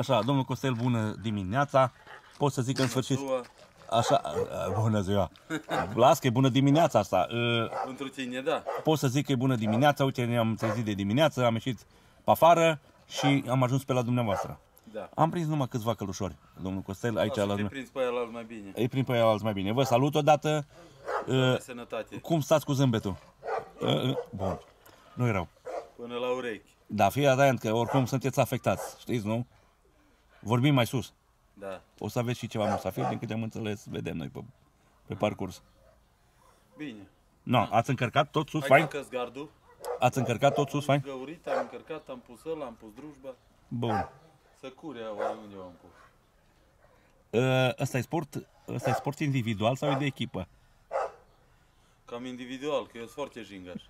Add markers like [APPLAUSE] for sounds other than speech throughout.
Așa, domnul Costel, bună dimineața. Pot să zic în sfârșit... Ziua, Așa, bună ziua. Las că e bună dimineața asta. Uh, Pentru tine, da. Pot să zic că e bună dimineața. Uite, ne-am trezit de dimineață, am ieșit pe afară și am ajuns pe la dumneavoastră. Da. Am prins numai câțiva călușori, domnul Costel, aici Lasă la te dumneavoastră. prins pe el mai bine. Îi prind pe el alți mai bine. Vă salut odată. Uh, De sănătate. cum stați cu zâmbetul? Uh, uh, bun. Nu e rău. Până la urechi. Da, fii atent că oricum sunteți afectați, știți, nu? Vorbim mai sus. Da. O să aveți și ceva musafir, din câte am înțeles, vedem noi pe, pe parcurs. Bine. No, ați încărcat tot sus, Hai fain? că gardul. Ați încărcat tot sus, fain? Găurit, am încărcat, am pus ăla, am pus drujba. Bun. Să cure oriunde eu am pus. Uh, ăsta e sport, ăsta e sport individual sau e de echipă? Cam individual, că eu sunt foarte jingaș.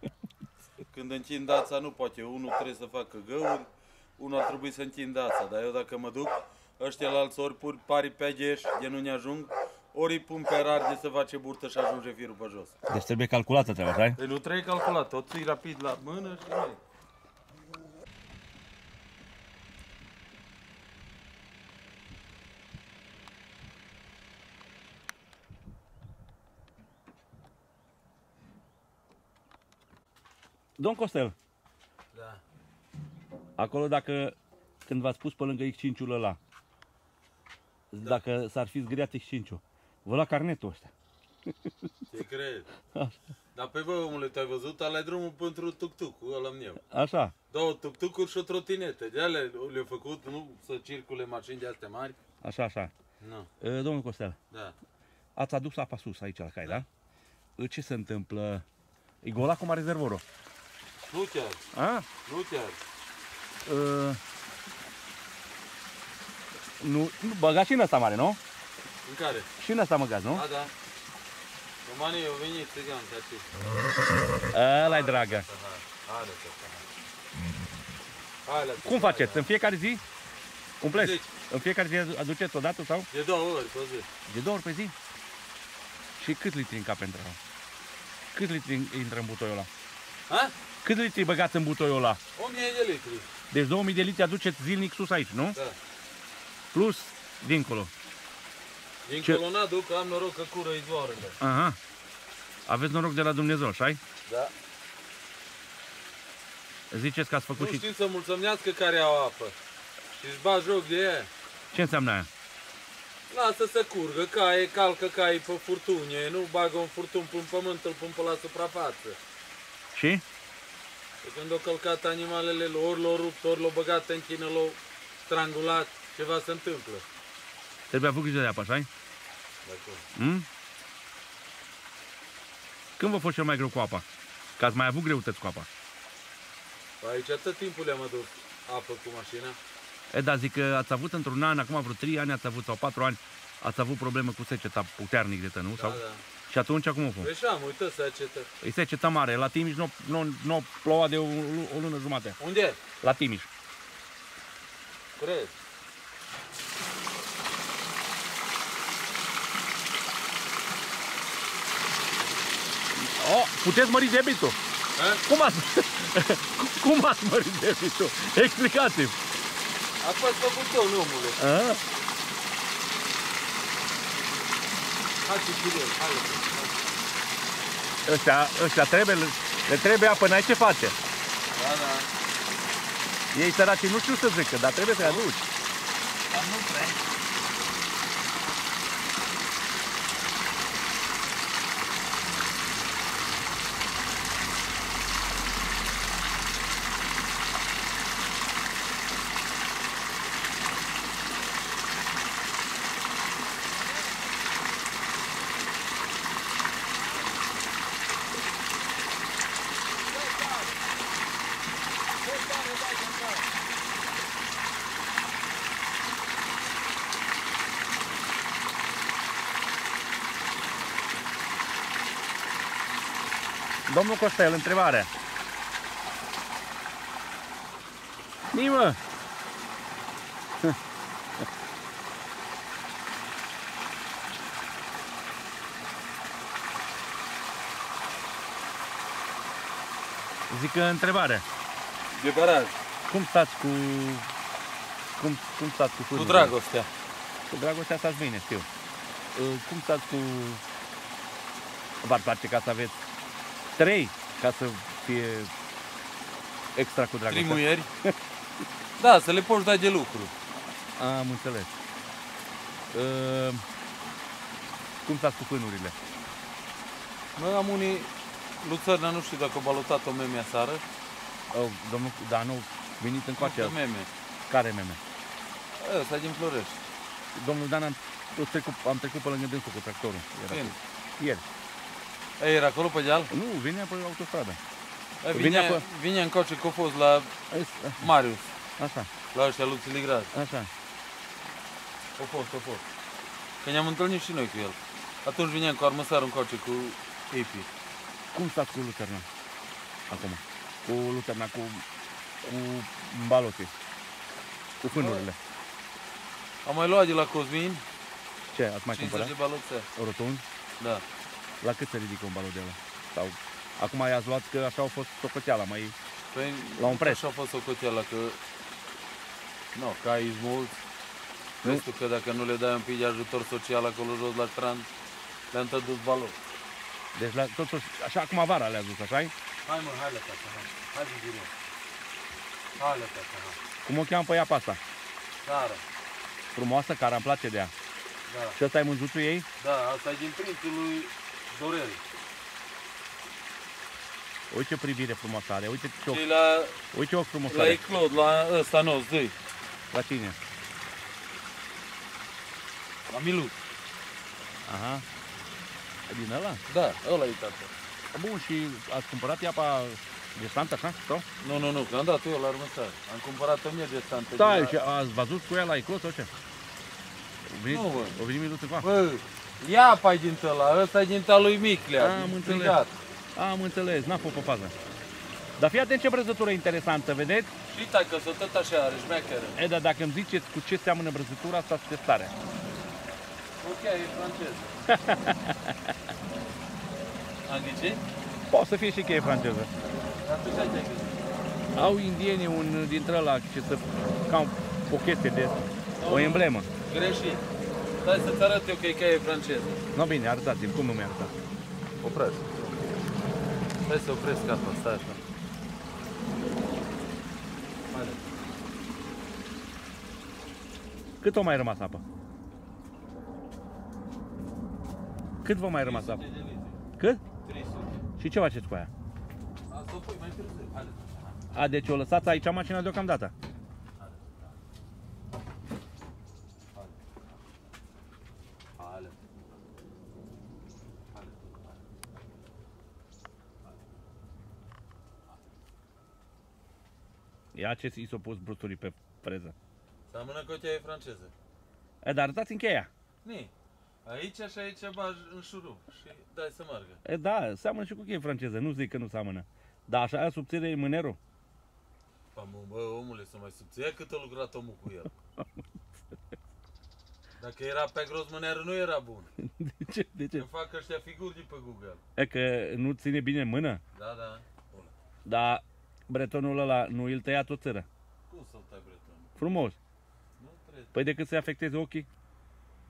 Când întind dața, nu poate. Unul trebuie să facă găuri, unul ar trebui să întind dața. Dar eu dacă mă duc, ăștia la alți ori pur pari pe gheș, de nu ne ajung, ori îi pun pe rar de să face burtă și ajunge firul pe jos. Deci trebuie calculată treaba, așa Deci nu trebuie calculat, tot e rapid la mână și mai. Domn Costel, Da. Acolo dacă, când v-ați pus pe lângă X5-ul ăla, dacă s-ar fi zgriat X5-ul, vă lua carnetul ăsta. Te cred. Dar pe bă, omule, tu ai văzut? Ăla e drumul pentru tuk-tuk, ăla meu. Așa, Două tuk-tucuri și o trotinetă. De alea le-au făcut, nu să circule mașini de astea mari. așa, așa. Nu, Uh, Domnul Costel, da. ați adus apa sus aici la cai, da? Uh, Ce se întâmplă? E gol acum rezervorul. Nu chiar, A? nu chiar. Uh, nu, nu, băgați și în ăsta mare, nu? În care? Și în ăsta măgați, nu? Da, da. Romanii au venit țigan ca ce. Ăla e dragă. Hai, hai, hai, hai, Cum faceți? În fiecare zi? Umpleți? Deci. În fiecare zi aduceți o dată sau? De două ori pe zi. De două ori pe zi? Și cât litri în cap intră? Cât litri intră în butoiul ăla? Ha? Cât litri băgați în butoiul ăla? 1000 de litri. Deci 2000 de litri aduceți zilnic sus aici, nu? Da. Plus dincolo. Dincolo n-aduc, am noroc că cură izvoarele. Aha. Aveți noroc de la Dumnezeu, așa Da. Ziceți că ați făcut Nu și... știu să mulțumnească care au apă. Și își bat joc de ea. Ce înseamnă aia? Lasă să curgă, caie, calcă caii pe furtunie, nu bagă un furtun pe pământ, îl pun pe la suprafață. Și? Că când au călcat animalele lor, ori l-au rupt, ori l-au băgat în chină, l-au strangulat, ceva se întâmplă. Trebuie avut grijă de apă, așa Dacă... mm? Când vă fost cel mai greu cu apa? Că ați mai avut greutăți cu apa. Aici tot timpul le-am adus apă cu mașina. E, da, zic că ați avut într-un an, acum vreo 3 ani ați avut, sau 4 ani, ați avut probleme cu seceta puternic de tău, nu? Da, sau? da. Și atunci cum a fost? Păi și am, uită să acetă. E seceta mare, la Timiș nu, nu, nu ploua de o, o lună jumate. Unde? La Timiș. Cred. Oh, puteți mări debitul. Ha? Cum ați, [LAUGHS] cum ați mărit debitul? Explicați-mi. A fost pe buton, omule. A? Hai cu chirel, hai. Ăștia, ăștia trebuie, le trebuie apă, n-ai ce face. Da, da. Ei săraci nu știu să zică, dar trebuie să-i aduci. Dar nu prea. Domnul Costel, întrebare. Nimă! [LAUGHS] Zic că întrebare. De baraj. Cum stați cu Cum, cum stați cu Cu fânurile? dragostea. Cu dragostea stați bine, știu. Uh, Cum stați cu... V-ar place ca să aveți trei ca să fie extra cu dragostea? Trimuieri. [LAUGHS] Da, să le poți da de lucru. Am înțeles. Uh, cum stați cu fânurile? Noi am unii Luțărna, nu știu dacă a balotat-o meme seară. Oh, domnul Danu, veniți încoace. Nu meme. Care meme? Ăsta din Florești. Domnul Dan, am trecut, am trecut pe lângă dânsul cu tractorul. Era Când? Ieri. Ei, era acolo pe deal? Nu, venea pe autostradă. E, Vinea Vine, pe- vine în coace că a fost la Ai- Marius, Așa, la ăștia lui Țiligrad. așa. A fost, a fost. Că ne-am întâlnit și noi cu el. Atunci vineam cu armăsarul în coace cu Ipi. Cum stați cu Luterna? Acum. Cu Luterna, cu, cu balote. Cu fânurile. Am mai luat de la Cosmin Ce, ați mai 50 cumpărat? de baloțe. Rotund? Da. La cât se ridică un balot de ăla? Sau acum i-ați luat că așa au fost socoteala, mai... Păi, La un preț. Așa a fost socoteala că... Nu, no, ca ești mulți. Nu. Restul că dacă nu le dai un pic de ajutor social acolo jos la strand, le-am tădut balot. Deci la, totuși, așa acum vara le-a dus, așa Hai mă, hai la tata, hai. Hai de bine. Hai la tata, hai. Cum o cheamă pe ea pe asta? Sara. Frumoasă, care îmi place de ea. Da, Și ăsta e mânzuțul ei? da, asta e din prințul lui Dorel. Uite ce privire frumoasă are, uite ce ochi, Și la, uite ce ochi frumos la are. Eclod, la ăsta nou, zăi. La cine? La Milut. Aha. Din ăla? Da, ăla e tata. Bun, și ați cumpărat iapa de stant așa? Sau? Nu, nu, nu, că am dat eu la armăsar. Am cumpărat o mie de stante. Da, de la... și ați văzut cu ea la eclos sau ce? O venit, Nu, bă. o venit minutul cu Bă, ia pai din ăla, ăsta e din tal lui Miclea, Am din înțeles. Strigat. Am înțeles, n-a fost pe fază. Dar fii atent ce brăzătură interesantă, vedeți? Și tai că să tot așa are, șmecheră. E, dar dacă îmi ziceți cu ce seamănă brăzătura, asta este stare. Ok, e francez. [LAUGHS] Am ghicit? Poate să fie și cheie franceză. Dar tu ce ai gândit? Au indienii un dintre ăla ce să... ca un- o chestie de... o emblemă. Greșit. Stai să-ți arăt eu că e cheie franceză. No bine, arătați-mi, cum nu mi arătați? Opresc. Stai să opresc apa, stai așa. Haide. Cât o mai rămas apă? Cât vă mai rămas apă? 300 de litri. Cât? 300. Și ce faceți cu aia? Asta o pui mai târziu. Haide. A, deci o lăsați aici mașina deocamdată. Ia ce i s-a pus brusturii pe freză. Seamănă cu o cheie franceză. E, dar arătați încheia. Ni. Aici și aici bagi în șurub și dai să meargă. E, da, seamănă și cu cheie franceză, nu zic că nu seamănă. Dar așa aia subțire e mânerul. Pa, mă, bă, omule, să mai subțire. Ia cât a lucrat omul cu el. [LAUGHS] Dacă era pe gros mâneară, nu era bun. De ce? De ce? Îmi fac ăștia figuri de pe Google. E că nu ține bine în mână, Da, da. Bun. dar bretonul ăla nu îl tăia tot țără. Cum să-l tai bretonul? Frumos. Nu trebuie. Păi decât să-i afecteze ochii,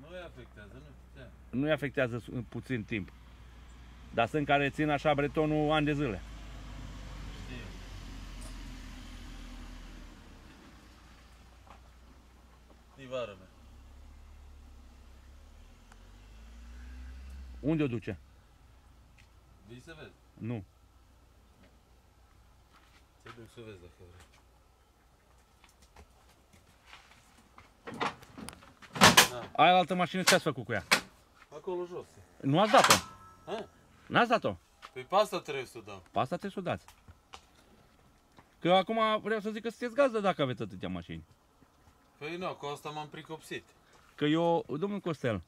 Nu îi afectează, nu știu. nu-i afectează su- puțin timp. Dar sunt care țin așa bretonul ani de zile. Știu. Divară mea. Unde o duce? Vii să vezi. Nu. Te duc să vezi dacă vrei. Da. Aia altă mașină ce ați făcut cu ea? Acolo jos. Nu ați dat-o? Ha? N-ați dat-o? Păi pe asta trebuie să o dau. Pe asta trebuie să o dați. Că acum vreau să zic că sunteți gazdă dacă aveți atâtea mașini. Păi nu, cu asta m-am pricopsit. Că eu, domnul Costel,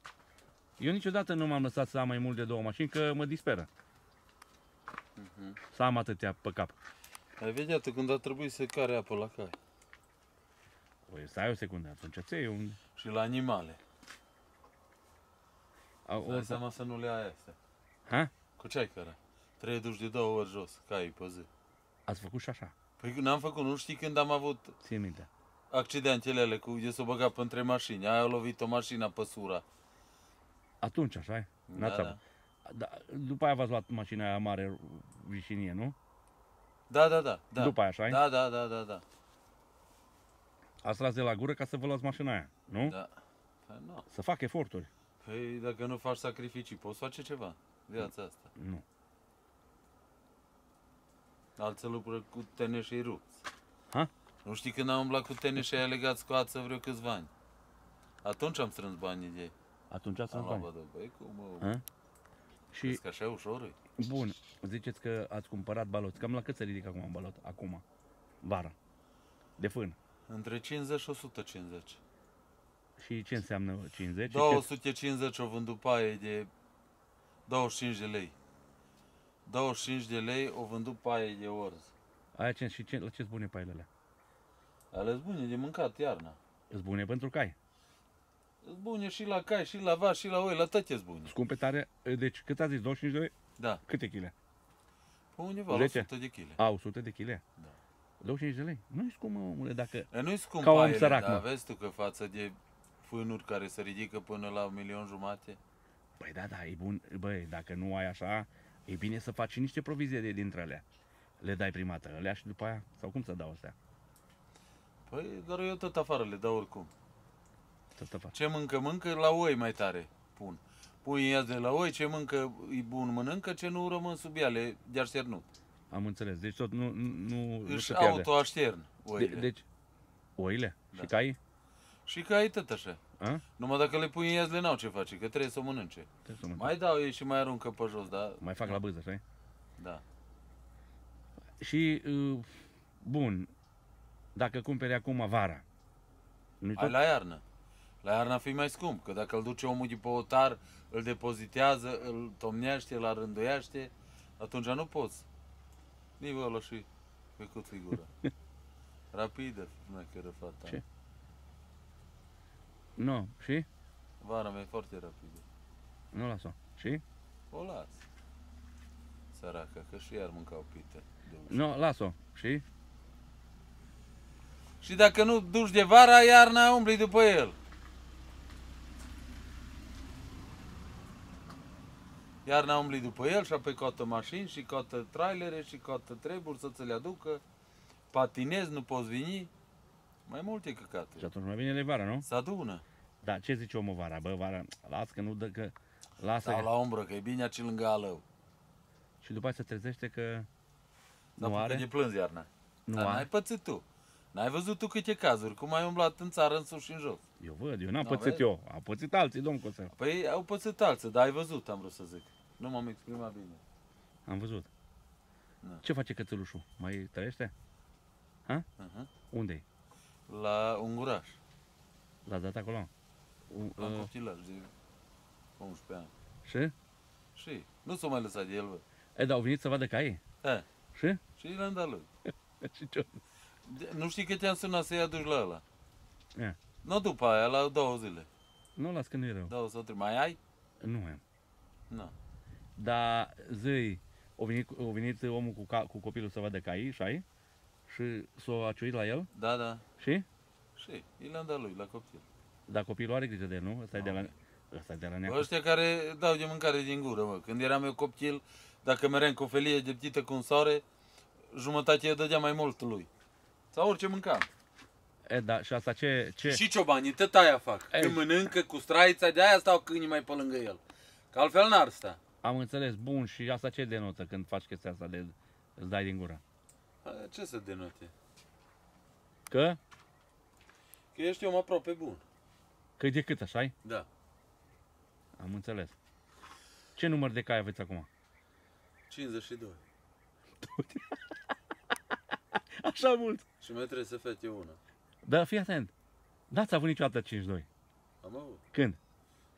eu niciodată nu m-am lăsat să am mai mult de două mașini, că mă disperă. Să am atâtea pe cap. Ai vedea tu când a trebuit să care apă la cai. Păi stai o secundă, atunci ți iei un... Și la animale. A, Dai or, seama să nu le ai astea. ha? Cu ce ai care? Trebuie duci de două ori jos, caii pe zi. Ați făcut și așa. Păi n-am făcut, nu știi când am avut... Țin minte. accidentele alea cu de s-o băgat pe între mașini. Aia a lovit o mașină pe sura. Atunci, așa e? Da, N-ați da. avut. Da, după aia v-ați luat mașina aia mare, vișinie, nu? Da, da, da. da. După aia, așa Da, da, da, da, da. Ați tras de la gură ca să vă luați mașina aia, nu? da. Păi, nu. Să fac eforturi. Păi dacă nu faci sacrificii, poți face ceva. Viața asta. Nu. Alții lucruri cu teneșii rupți. Ha? Nu știi când am umblat cu teneșii aia legați cu ață vreo câțiva ani. Atunci am strâns banii de ei. Atunci ați Am luat luat bani. bădă. Băi, cum mă... Ha? Și, Crezi că așa e ușor? e? Bun, ziceți că ați cumpărat baloți. Cam la cât se ridică acum un balot? Acum. Vara. De fân. Între 50 și 150. Și ce înseamnă 50? Și ce... 250 o vând după aia e de 25 de lei. 25 de lei o vând după aia e de orz. Aia ce, și ce, la ce bune pailele? Ale bune de mâncat iarna. Îți bune pentru cai. Sunt bune și la cai, și la vaci, și la oi, la toate sunt bune. Scumpe tare. Deci cât a zis? 25 de lei? Da. Câte chile? Pe undeva la 10? 100 de kg. A, 100 de chile? Da. 25 de lei? Nu-i scump, mă, omule, dacă... E, nu-i scump Ca om aele, sărac, dar mă. vezi tu că față de fânuri care se ridică până la un milion jumate, Păi da, da, e bun. Băi, dacă nu ai așa, e bine să faci și niște provizii de, dintre alea. Le dai prima dată, alea și după aia, sau cum să dau astea? păi dar eu tot afară le dau oricum. Să te faci. Ce mâncă, mâncă, la oi mai tare pun. Pui în de la oi, ce mâncă e bun mănâncă, ce nu rămân sub ele de așternut. Am înțeles. Deci tot nu, nu, nu, nu Își se pierde. autoaștern De, oile. deci, oile Da. și caii? Și că ai tot așa. A? Numai dacă le pui în iazle n-au ce face, că trebuie să o mănânce. Trebuie să mă Mai dau ei și mai aruncă pe jos, da? mai fac la bâză, știi? Da. Și, uh, bun, dacă cumperi acum vara, nu Hai tot? la iarnă. La iarnă fi mai scump, că dacă îl duce omul de pe otar, îl depozitează, îl tomnește, îl arânduiește, atunci nu poți. Nici ăla și pe cât figură. [LAUGHS] Rapidă, șmecheră fata. Ce? Nu, și? Vara mea e foarte rapidă. Nu las-o. Și? O las. Săraca, că și iar mâncau pite. De ușă. Nu, las-o. Și? Și dacă nu duci de vara, iarna umbli după el. Iarna umbli după el și apoi cotă mașini și cotă trailere și cotă treburi să ți le aducă. Patinezi, nu poți veni. Mai multe Și căcate. atunci mai vine de vara, nu? Să adună. Da, ce zice omul vara? Bă, vara, las că nu dă că... Lasă Sau că... la umbră, că e bine aici lângă alău. Și după aceea se trezește că Dar nu are? are, de plâns iarna. nu Dar n-ai are. pățit tu. N-ai văzut tu câte cazuri, cum ai umblat în țară în sus și în jos. Eu văd, eu n-am Da, pățit vezi? eu. Am pățit alții, domn Cosel. Păi au pățit alții, dar ai văzut, am vrut să zic. Nu m-am exprimat bine. Am văzut. Da. Ce face cățelușul? Mai trăiește? Uh-huh. Unde-i? La Unguraș, L-ați dat acolo? U- la uh, copilaj de 11 ani. și? Și nu s-a mai lăsat de el, bă. E, dar au venit să vadă caii? E, Și? și l-am dat lui. [LAUGHS] Și ce? De, nu știi că te-am sunat să-i aduci la ăla. E. Nu după aia, la două zile. Nu las că nu e rău. Două sau trei. Mai ai? Nu am. Nu. Dar zăi, a venit, a venit omul cu, ca, cu copilul să vadă caii, și șai? Și s-a aciuit la el? Da, da. Și? Și i l-am dat lui, la copil. Dar copilul are grijă de el, nu? Ăsta e de la... Ăsta e de la Bă, neacă. Ăștia care dau de mâncare din gură, mă. Când eram eu copil, dacă meream cu o felie de ptită cu un soare, jumătate eu dădea mai mult lui. Sau orice mâncam. E, da, și asta ce... ce... Și ciobanii, tot aia fac. Ei. Când mănâncă cu straița, de aia stau câinii mai pe lângă el. Că altfel n-ar sta. Am înțeles, bun, și asta ce denotă când faci chestia asta de îți dai din gură? A, Ce să denote? Că? Că ești om aproape bun. Că de cât, așa Da. Am înțeles. Ce număr de cai aveți acum? 52. [LAUGHS] Așa mult! Și mai trebuie să fete una. Da, fii atent. N-ați avut niciodată 52. Am avut. Când?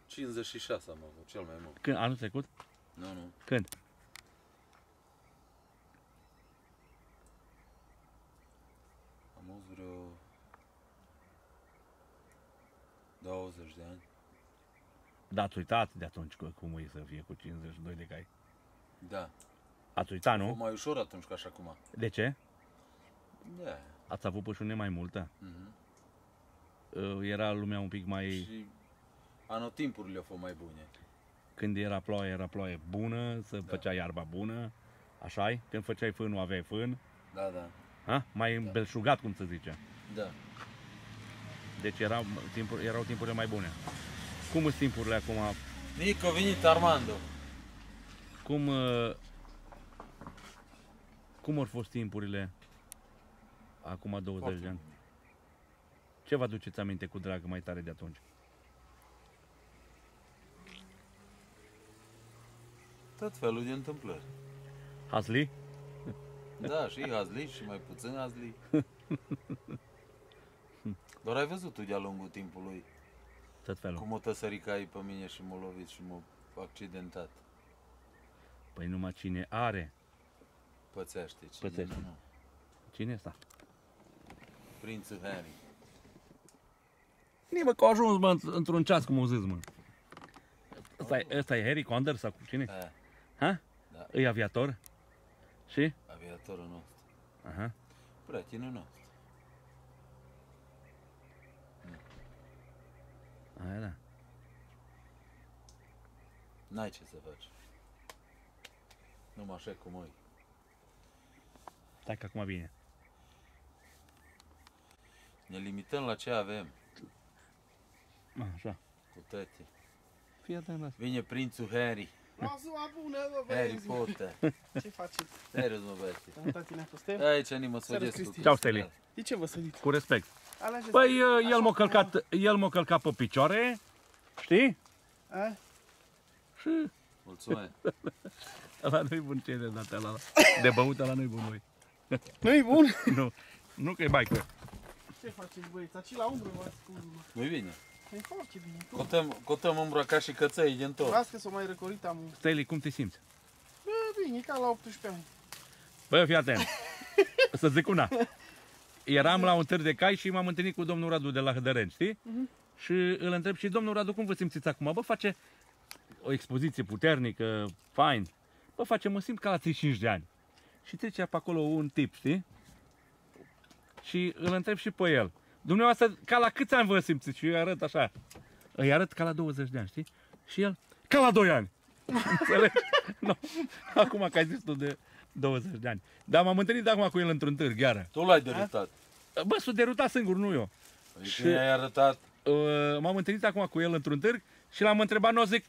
56 am avut, cel mai mult. Când? Anul trecut? Nu, nu. Când? Am avut vreo 20 de ani. Da, ați uitat de atunci cu- cum e să fie cu 52 de cai. Da. Ați uitat, O nu? mai ușor atunci ca și acum. De ce? Da. Ați avut pășune mai multă? Mhm. uh, era lumea un pic mai... Și anotimpurile au fost mai bune. Când era ploaie, era ploaie bună, să făcea iarba bună, așa -i? Când făceai fânul, aveai fân, Da, da. ha? mai îmbelșugat, cum se zice. Da. Deci erau, timpuri, erau timpurile mai bune. Cum sunt timpurile acum? Nico, a venit Armando. Cum, uh, cum au fost timpurile acum 20 Foarte de ani? bine. Ce vă aduceți aminte cu drag mai tare de atunci? Tot felul de întâmplări. Hazli? Da, și hazli și mai puțin hazli. Doar ai văzut tu de-a lungul timpului Tot felul. cum o tăsăricai pe mine și m-a lovit și m-a accidentat. Păi numai cine are. Pățește. Cine Pățește. Nu. Cine e asta? Prințul Harry. Nimă că au ajuns, mă, într- într-un ceas, cum o zis, mă. Ăsta, e- ăsta e Harry Condor sau cu cine? Da, Ha? Da. E aviator? Și? aviatorul nostru. Aha. Prietenul nostru. Aia da. N-ai ce să faci. Numai așa cum e. Stai că acum vine. Ne limităm la ce avem A, Așa. cu tăte. Fii atent la asta. Vine prințul Harry. Ziua bună, bă, Harry băieți! Potter. [LAUGHS] Ce faceți? Serios, mă băieți. Sănătate ne costem? Aici ni mă Seara, sfăgesc Cristi. Ceau, Steli. De ce vă sădiți? Cu respect. Alea ce- Păi, uh, el Așa m-a cum- călcat, el m-a călcat pe picioare, știi? A? Și Mulțumesc. [LAUGHS] ăla nu-i bun ce e de data ăla. De băut ăla nu-i bun, noi. Nu-i bun? [LAUGHS] Nu, nu că e baică. Ce faceți, băieți? Aici la umbră v-ați spus. Nu-i bine. E foarte bine. Cotăm, cotăm umbra ca și căței din tot. Las că s-o mai răcorit am. Steli, cum te simți? Bă, bine, e ca la 18 ani. Bă, fii atent. [LAUGHS] Să zic una. Eram la un târg de cai și m-am întâlnit cu domnul Radu de la Hădăreni, știi? Și îl întreb și domnul Radu, cum vă simțiți acum? Bă, face o expoziție puternică, fain. Bă, face, mă simt ca la 35 de ani. Și trece pe acolo un tip, știi? Și îl întreb și pe el. Dumneavoastră, ca la câți ani vă simțiți? Și eu îi arăt așa. Îi arăt ca la 20 de ani, știi? Și el, ca la 2 ani. [LAUGHS] Înțelegi? no. Acum că ai zis tu de 20 de ani. Dar m-am întâlnit acum cu el într-un târg, iară. Tu l-ai derutat. Bă, s-a derutat singur, nu eu. Păi Și- când i-ai arătat, Uh, m-am întâlnit acum cu el într-un târg și l-am întrebat, nu zic,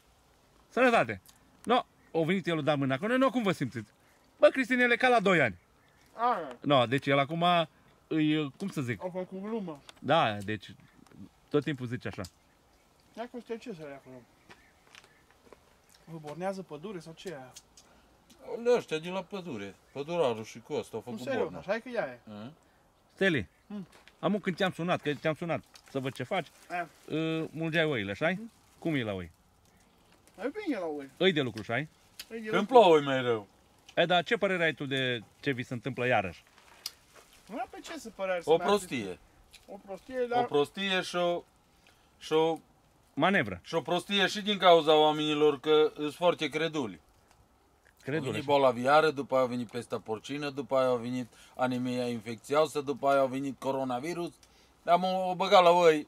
sănătate. No, o venit el, o dat mâna acolo, nu, cum vă simțiți? Bă, Cristinele, ca la 2 ani. A, No, deci el acum îi, cum să zic, au făcut glumă. da, deci tot timpul zice așa. Ia cum stai ce să acolo? Vă bornează pădure sau ce e aia? le ăștia de la pădure. Pădurarul și Costa au Nu făcut serios, borna. așa e că ea e. A? Steli, Mm. am când te-am sunat, că te-am sunat să văd ce faci, A, uh, mulgeai oile, așa Cum e la oi? e bine la oi. Îi de lucru, așa E de Când lucru. plouă e mai rău. E, dar ce părere ai tu de ce vi se întâmplă iarăși? Nu pe ce să părere să O meargă? prostie. O prostie, O dar... prostie și o, și o, Manevră, și o prostie și din cauza oamenilor că sunt foarte creduli. A credule. venit boala aviară, după aia a venit pesta porcină, după aia a venit anemia infecțioasă, după aia a venit coronavirus. Am o, o băgat la voi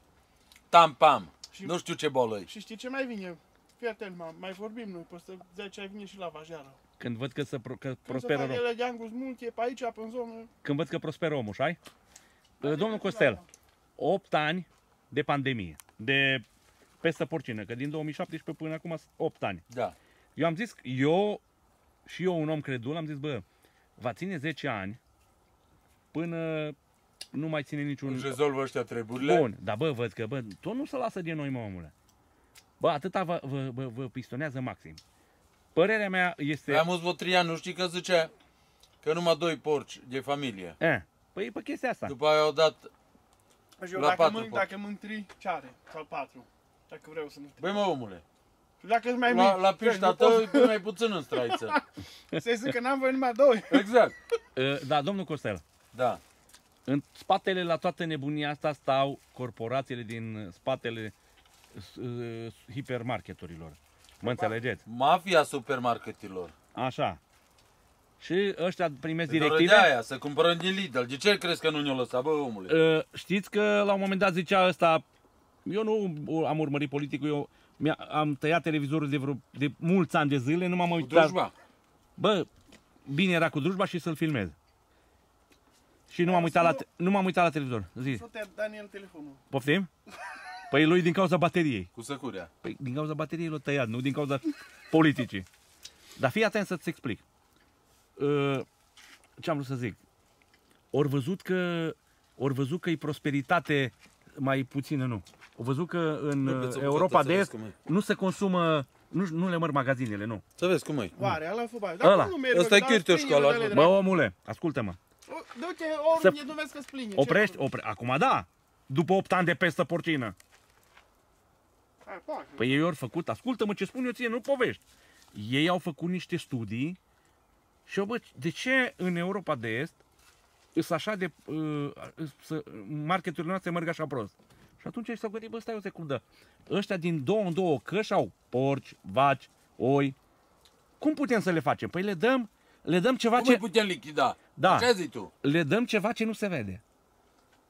tam-pam. Și- Nu știu ce bolă e. Și știi ce mai vine? Fii atent, mai, mai vorbim noi, peste 10 ai vine și la vajară. Când văd că, se pro, că Când prosperă se rom. fac ele de angus mult, e pe aici, pe în zonă. Când văd că prosperă omul, așa Domnul Costel, 8 ani de pandemie, de pestă porcină, că din 2017 până acum sunt 8 ani. Da. Eu am zis, eu și eu un om credul, am zis, bă, va ține 10 ani până nu mai ține niciun... Își rezolvă ăștia treburile. Bun, dar bă, văd că, bă, tot nu se lasă din noi, mă, omule. Bă, atâta vă, vă, vă, vă pistonează maxim. Părerea mea este... Am auzit Votrian, nu știi că zicea că numai doi porci de familie. Eh, păi e pe chestia asta. După aia au dat, Și eu La dacă, patru mânt, pot. dacă mânt trei, ce are? Sau patru. Dacă vreau să mânt. băi mă omule, Și dacă mai la, mic, la vezi, pișta nu tău e pe mai puțin în straiță. [LAUGHS] pot Să zic că n-am voie numai doi. [LAUGHS] Exact. Eh, Da, domnul Costel, Da. În spatele la toată nebunia asta stau corporațiile din spatele uh, hipermarketurilor. Mă înțelegeți? Mafia supermarketilor. Așa. Și ăștia primesc Pe doar directive. de aia, să cumpărăm din Lidl. De ce crezi că nu ne-o lăsat, bă, omule? Uh, știți că la un moment dat zicea ăsta, eu nu am urmărit politicul, eu mi am tăiat televizorul de, vreo, de mulți ani de zile, nu m-am Cu uitat. drujba. Bă, bine era cu drujba și să-l filmez. Și nu m-am uitat la, te- nu m-am uitat la televizor. Zi, Să te Daniel telefonul. poftim? [LAUGHS] Păi lui din cauza bateriei. Cu săcurea. Păi din cauza bateriei l-a tăiat, nu din cauza [LAUGHS] politicii. Dar fii atent să-ți explic. Uh, ce am vrut să zic? Ori văzut că ori văzut că e prosperitate mai puțină, nu. Au văzut că în Nu, uh, beți o Europa bucată, de să Est vezi cum e. nu se consumă, nu, nu le măr magazinele, nu. Să vezi cum e. Oare, ăla fă bani. Ăla. Dar cum nu merge? Ăsta e Dar Cârteș splinge-le școala, de bă. Bă, dracu. omule, ascultă-mă. O, Du-te, Să- oriunde nu vezi că splinge. Ce Oprești, faci? opre... Acum da, după 8 ani de pestă porcină. Hai, fac. Păi ei au făcut, ascultă-mă ce spun eu ție, nu povești. Ei au făcut niște studii și au bă, de ce în Europa de Est sunt așa de, uh, să, marketurile noastre merg așa prost? Și atunci ei s-au gândit, bă, stai o secundă, ăștia din două în două căși au porci, vaci, oi. Cum putem să le facem? Păi le dăm, le dăm ceva Cum ce... îi putem lichida? Da. Ce zici tu? le dăm ceva ce nu se vede.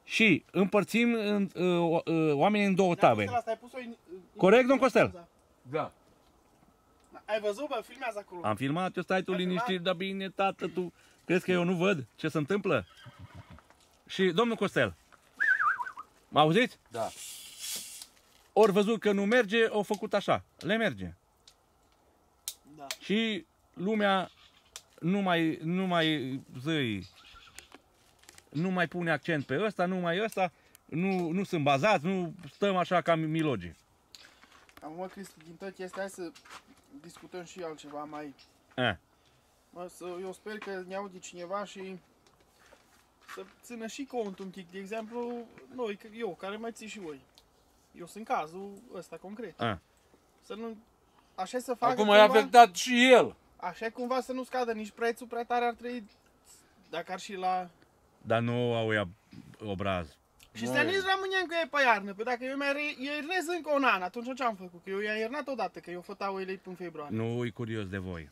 Și împărțim în, uh, uh, oamenii în două Dar tabere. Costel, asta ai pus-o în- în- Corect, domn Costel? Da. Ai văzut, bă, filmează acolo. Am filmat, eu stai tu Ai liniștit, filmat? dar bine, tată, tu crezi că eu nu văd ce se întâmplă? Și, domnul Costel, mă auziți? Da. Ori văzut că nu merge, au făcut așa, le merge. Da. Și lumea nu mai, nu mai zăi, nu mai pune accent pe ăsta, nu mai ăsta, nu, nu sunt bazați, nu stăm așa ca milogii. Acum, Cristi, din tot este, hai să discutăm și altceva mai... Eh. Mă, să, eu sper că ne aude cineva și să țină și cont un pic. De exemplu, noi, că- eu, care mai ții și voi. Eu sunt cazul ăsta concret. Ah. Să nu... Așa să facă Acum cumva, e afectat și el. Așa cumva să nu scadă nici prețul prea tare ar trebui dacă ar și la... Dar nu au ea obraz. Și să nici rămânem cu ei pe iarnă. Păi dacă eu mai re- iernez încă un an, atunci ce am făcut? Că eu i-am iernat odată, că eu fătau ele până în februarie. Nu e curios de voi.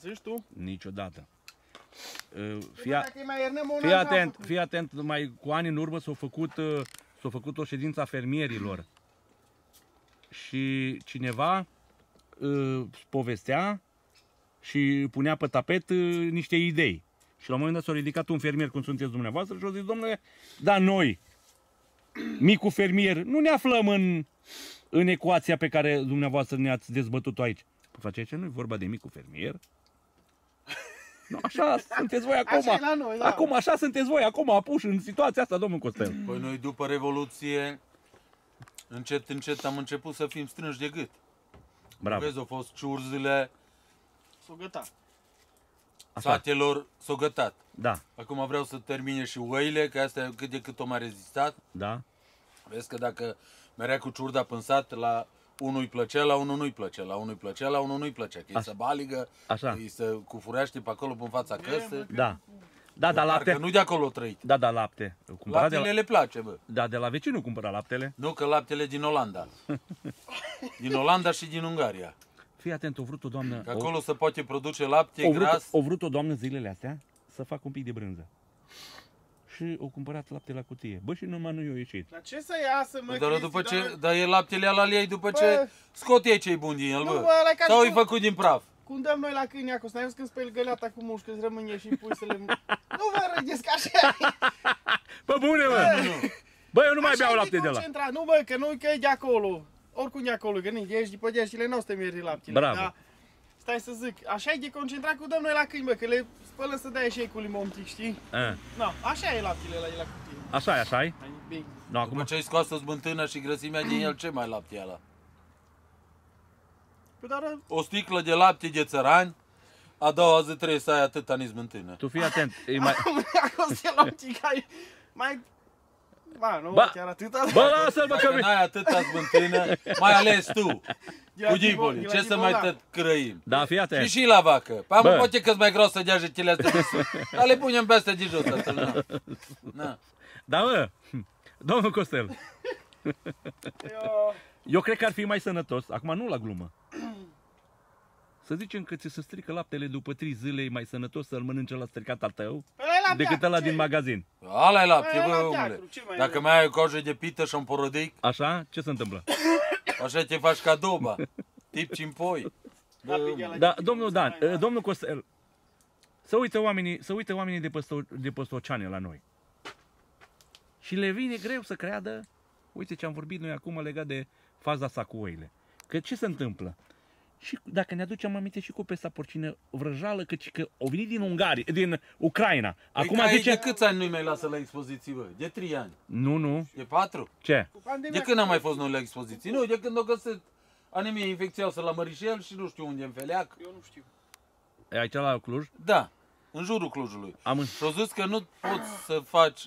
Zici tu? Niciodată. Uh, Păi Fii, a- dacă îi mai iernăm un fii an, ce-am atent, făcut? fii atent, mai cu ani în urmă s-a făcut, uh, s-a făcut o ședință a fermierilor. Și cineva uh, povestea și punea pe tapet uh, niște idei. Și la un moment dat s-a ridicat un fermier, cum sunteți dumneavoastră, și a zis, domnule, dar noi, micul fermier, nu ne aflăm în, în ecuația pe care dumneavoastră ne-ați dezbătut-o aici. Păi face aici nu e vorba de micul fermier. Nu, așa sunteți voi acum. Așa e la noi, da. Acum așa sunteți voi, acum apuși în situația asta, domnul Costel. Păi noi după Revoluție, încet, încet am început să fim strânși de gât. Bravo. Vezi, au fost ciurzile S-o găta. Așa. satelor, s-au gătat. Da, Acum vreau să termine și oile, că astea cât de cât o mai rezistat. da. Vezi că dacă merea cu ciurda în sat, la unul îi plăcea, la unul nu-i plăcea, la unul îi plăcea, la unul nu-i plăcea. Că îi Așa. se baligă, Așa. îi se cufurește pe acolo, pe fața căsă. Da. Da, da, Parcă lapte. nu de acolo trăit. Da, da, lapte. Cumpăra de Laptele la... le place, bă. Da, de la vecinul cumpăra laptele. Nu că laptele din Olanda. [LAUGHS] Din Olanda și din Ungaria. Fii atent, o vrut o doamnă... Că acolo se poate produce lapte o, o, vrut, gras. o vrut o doamnă zilele astea să facă un pic de brânză. Și o cumpărat lapte la cutie. Bă, și numai nu i-a ieșit. Dar ce să iasă, mă, Dar Cristi, după dar- ce, dar e laptele ala ei după Bă. ce scot ei cei buni din el, Nu, bă. bă, ăla e ca Sau și e cum- făcut din praf. Cum dăm noi la câini acolo, stai când speli găleata cu mușcă, îți rămâne și pui să le... nu vă râdeți că așa e. Bă, bune, bă! Bă, eu nu mai Așa beau e lapte de la. concentrat. Nu, bă, că nu că e de acolo. Oricum de acolo, că nici ești după deștile, nu o să te mergi laptele. Bravo. Da? Stai să zic, așa e de concentrat cu dăm noi la câini, bă, că le spălă să dai și ei cu limon, tic, știi? A, Nu, așa e laptele la, la cutie. așa e, așa e. Hai, bine. No, acum... După ce ai scoasă zbântână și grăsimea din el, ce mai lapte e ala? Păi dar O sticlă de lapte de țărani, a doua zi trebuie să ai atâta nici zbântână. Tu fii atent. E [LAUGHS] mai... acolo se la un tic, ai mai... Ba, nu, Ba- chiar atâta. Bă, lasă-l, bă, că... Dacă n-ai atâta zbântână, mai ales tu, [LAUGHS] De la cu Gibon- ghiboli, de la ce să Gibon, mai da. tot crăim? Da, fii atent. Și și la vacă. Păi, Bă. mă, poate că-s mai gros să dea jetile astea de sus. [LAUGHS] Dar le punem pe astea de jos, astfel, na. Na. Da, mă, [LAUGHS] domnul Costel, Eu... eu cred că ar fi mai sănătos, acum nu la glumă, [CLEARS THROAT] să Să zicem că ți se strică laptele după 3 zile, e mai sănătos să-l mănânce la stricat al tău Ăla e la decât teatru, ăla ce? din magazin. Ala e lapte, Ăla e bă, la omule. teatru, ce mai Dacă vrei? mai ai o cojă de pită și un porodic, Așa? Ce se întâmplă? așa te faci ca doba. Tip cimpoi. [LAUGHS] Da, Bă, pe omule. gheala Da, de domnul tipul Dan, ăsta, mai, uh, domnul Costel, să uite oamenii, să uite oamenii de pe, sto, de pe Stoceane la noi. Și le vine greu să creadă, uite ce am vorbit noi acum legat de faza asta cu oile. Că ce se întâmplă? Și dacă ne aducem aminte și cu pesta porcină vrăjală, că, că o venit din Ungaria, din Ucraina. Acum Păi, zice... De câți ani nu-i mai lasă la expoziții, bă? De 3 ani. Nu, nu. De 4? Ce? Cu pandemia, De când am mai fost noi la expoziții? Nu, de când o găsit anemie infecțioasă la Mărișel și nu știu unde în Feleac. Eu nu știu. E aici la Cluj? Da, în jurul Clujului. Am în... Și-au zis că nu poți să faci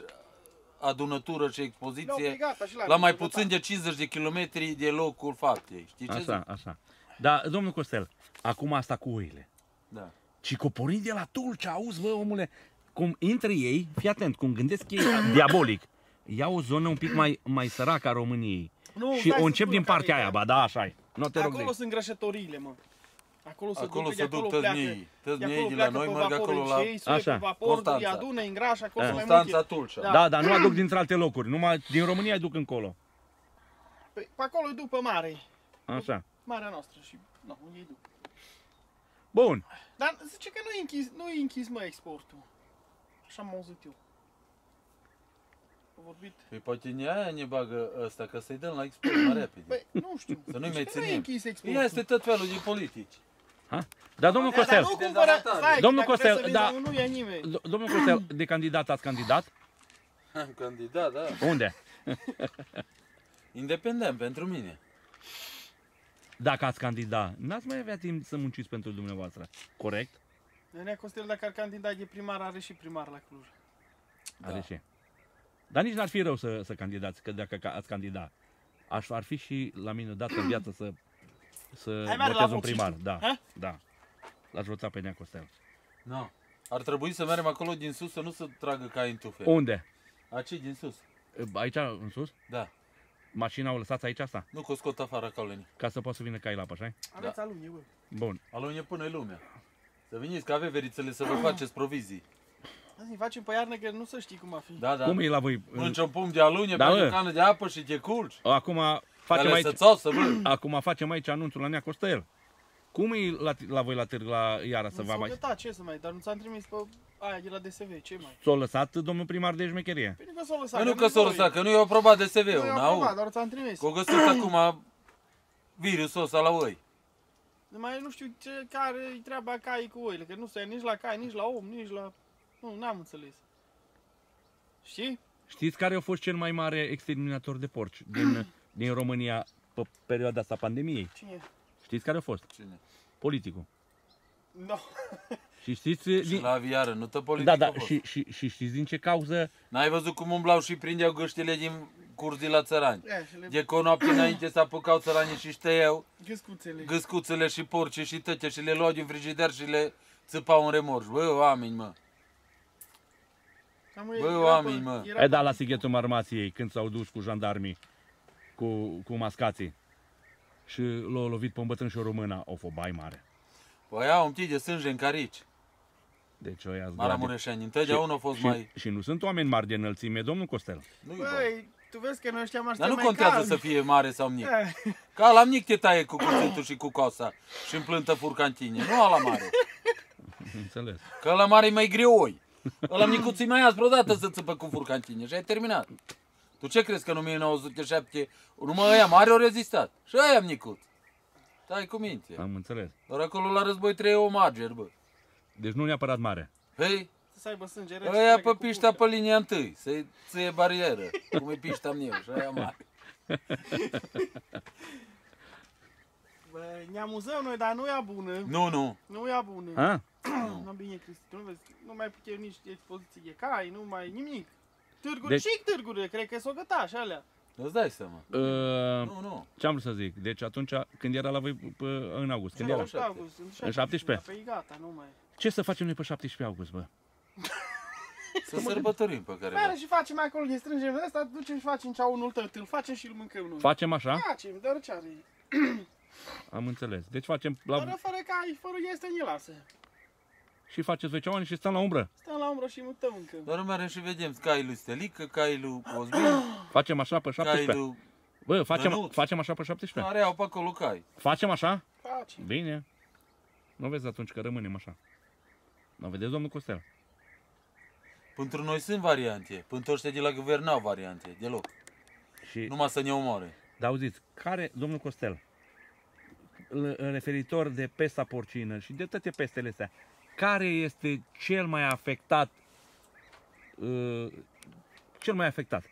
adunătură și Nu, expoziție pe gata, și la la mai gata. puțin de 50 de kilometri de locul faptei. Știi ce Așa, zic? așa. Da, domnul Costel, acum asta cu oile. Da. Și coporii de la Tulcea, auzi, bă, omule, cum intră ei, fii atent, cum gândesc ei [COUGHS] diabolic, iau o zonă un pic mai, mai săracă a României Nu, și stai o să încep spun din care partea e. aia, ba da, așa e. Nu te rog Acolo de... sunt grășătoriile, mă. Acolo se Acolo duc, se de duc acolo pleacă. tăzniei. Tăzniei acolo de la pleacă noi pe merg vaporul acolo la și ei suie Așa. pe vapor, îi Constanța. adună, îi îngrașă, acolo Eh. sunt mai Constanța multe. Tulcea. Da. Da, dar nu aduc dintre alte locuri, numai din România îi duc încolo. Păi, pe acolo îi duc pe mare. Așa. Marea noastră și... Nu, ei duc. Bun. Dar zice că nu e închis, nu e închis, mă, exportul. Așa am auzit eu. Au vorbit. Păi poate ne aia ne bagă ăsta, că să-i dăm la export mai repede. Păi, nu știu. Să nu-i Zice mai că Nu e ținem. închis exportul. Este tot felul de politici. Ha? Dar domnul Da, dar Costel, nu De cumpără... davatare. Stai, Domnul dacă vrei Costel, să da. vezi, Nu e nimeni. do- domnul Costel, de candidat ați candidat? Am candidat, da. Unde? Independent pentru mine. Dacă ați candidat, n-ați mai avea timp să munciți pentru dumneavoastră. Corect? Nenea Costel, dacă ar candida de primar, are și primar la Cluj. Da. Are și. Dar nici n-ar fi rău să, să candidați, că dacă ca- ați candidat. Aș, ar fi și la mine odată în viață să, să Hai, merg la votez un vot și primar. tu. Da, Ha? da. L-aș vota pe Nea Costel. Nu. Ar trebui să mergem acolo din sus să nu se tragă ca în tufe. Unde? Aici din sus. Aici, în sus? Da. Mașina o lăsați aici asta? Nu că o scot afară caulenii. Ca să poată să vină cai la apă, așa Aveți alunii, bă. Bun. Alunge până lumea. Să veniți că aveți verițele să vă faceți provizii. Azi ne facem pe iarnă că nu să știi cum a fi. Da, da. Cum e la voi? Mânci un pumn de alune, Da, da, bă. o cană de apă și te culci. Acum facem Ale aici, să-ți bă. acum facem aici anunțul la Nea Costel. Cum e la, la voi la târg la iară să Nu vă s-au mai... gătat, ce să mai, dar nu ți-am trimis pe aia de la DSV, ce mai? S-o lăsat domnul primar de șmecherie. Păi nu că s-au lăsat. Păi nu că că s-o voi. lăsat, că nu i-au aprobat de Nu SV-ul, i-au n-au? aprobat, doar ți-am trimis. Că o găsit acum virusul ăsta la voi. Nu mai nu știu ce, care e treaba caii cu oile, că nu se ia nici la cai, nici la om, nici la... Nu, n-am înțeles. Știi? Știți care a fost cel mai mare exterminator de porci din, din România pe perioada asta pandemiei? Cine? Știți care a fost? Cine? Politicul. No. Și știți Și din... la aviară, nu te politic Da, da, a fost. și, și, și știți din ce cauză? N-ai văzut cum umblau și prindeau găștile din curzi la țărani? Ia, și le De că o noapte înainte s-a apucau țăranii și ștăiau gâscuțele. găscuțele și porci și tăte și le luau din frigider și le țăpau în remorș. Bă, oameni, mă. Cam Bă, era oameni, pe- mă. era Ai pe- dat la sighetul marmației când s-au dus cu jandarmii, cu, cu mascații. Și l-au lovit pe un bătrân și o română. O fost bai mare. Păi ia un pic de sânge în carici. Deci ăia Maramureșeni, întotdeauna au fost și, mai... și nu sunt oameni mari de înălțime, domnul Costel. Nu-i bă. Băi, tu vezi că noi ăștia mari Dar nu suntem mai contează calmi. să fie mare sau mic. Eh, Ca la mic te taie cu cuțetul și cu cosa și împlântă furcantine. Nu la mare. [LAUGHS] Înțeles. Că la mare e mai greoi. Ăla micuț e mai aspru odată să țăpă cu furcantine și ai terminat. Tu ce crezi că în 1907 numai ăia mari au rezistat? Și ăia micuț. Stai cu minte. Am înțeles. Doar acolo la război trei omargeri, bă. Deci nu neapărat mare. Hei, Să aibă sânge rece. ăia să treacă pe cu pișta pușca. pe linia întâi, să-i ție barieră, cum e pișta meu și aia mare. [LAUGHS] Bă, ne amuzăm noi, dar nu e bună. Nu, nu. Nu e bună. A? Nu bine, Cristi, tu nu vezi, nu mai putem nici expoziții de cai, nu mai nimic. Târguri, Deci- deci... și târgurile, cred că s-o găta și alea. Îți dai seama. Uh, Nu, nu. ce am vrut să zic? Deci atunci, când era la voi pe, în august, când În era? 17 august, în În 17? Păi gata, nu mai. Ce să facem noi pe 17 august, bă? [LAUGHS] Să sărbătorim pe care Mere și facem acolo, ne strângem de ăsta, ducem și facem ceaunul tău, îl facem și îl mâncăm noi. Facem așa? Facem, dar ce are? Am înțeles. Deci facem la... Fără, fără cai, fără este ne lasă. Și faceți voi ceaune și stăm la umbră. Stăm la umbră și mutăm încă. Dar mergem și vedem caii lui Stelică, caii lui Cosmin, [CLEARS THROAT] Facem așa pe caii 17. lui... Bă, facem, Dănuț. facem așa pe 17. Are au pe acolo cai. Facem așa? Faci. Bine. Nu vezi atunci că rămânem așa. Nu vedeți, domnul Costel? Pentru noi sunt variante. Pentru ăștia de la guvern n-au variante, deloc. Și, Numai să ne omoare. dar auziți, care, domnul Costel, l- referitor de pesta porcină și de toate pestele astea, care este cel mai afectat, uh, cel mai afectat,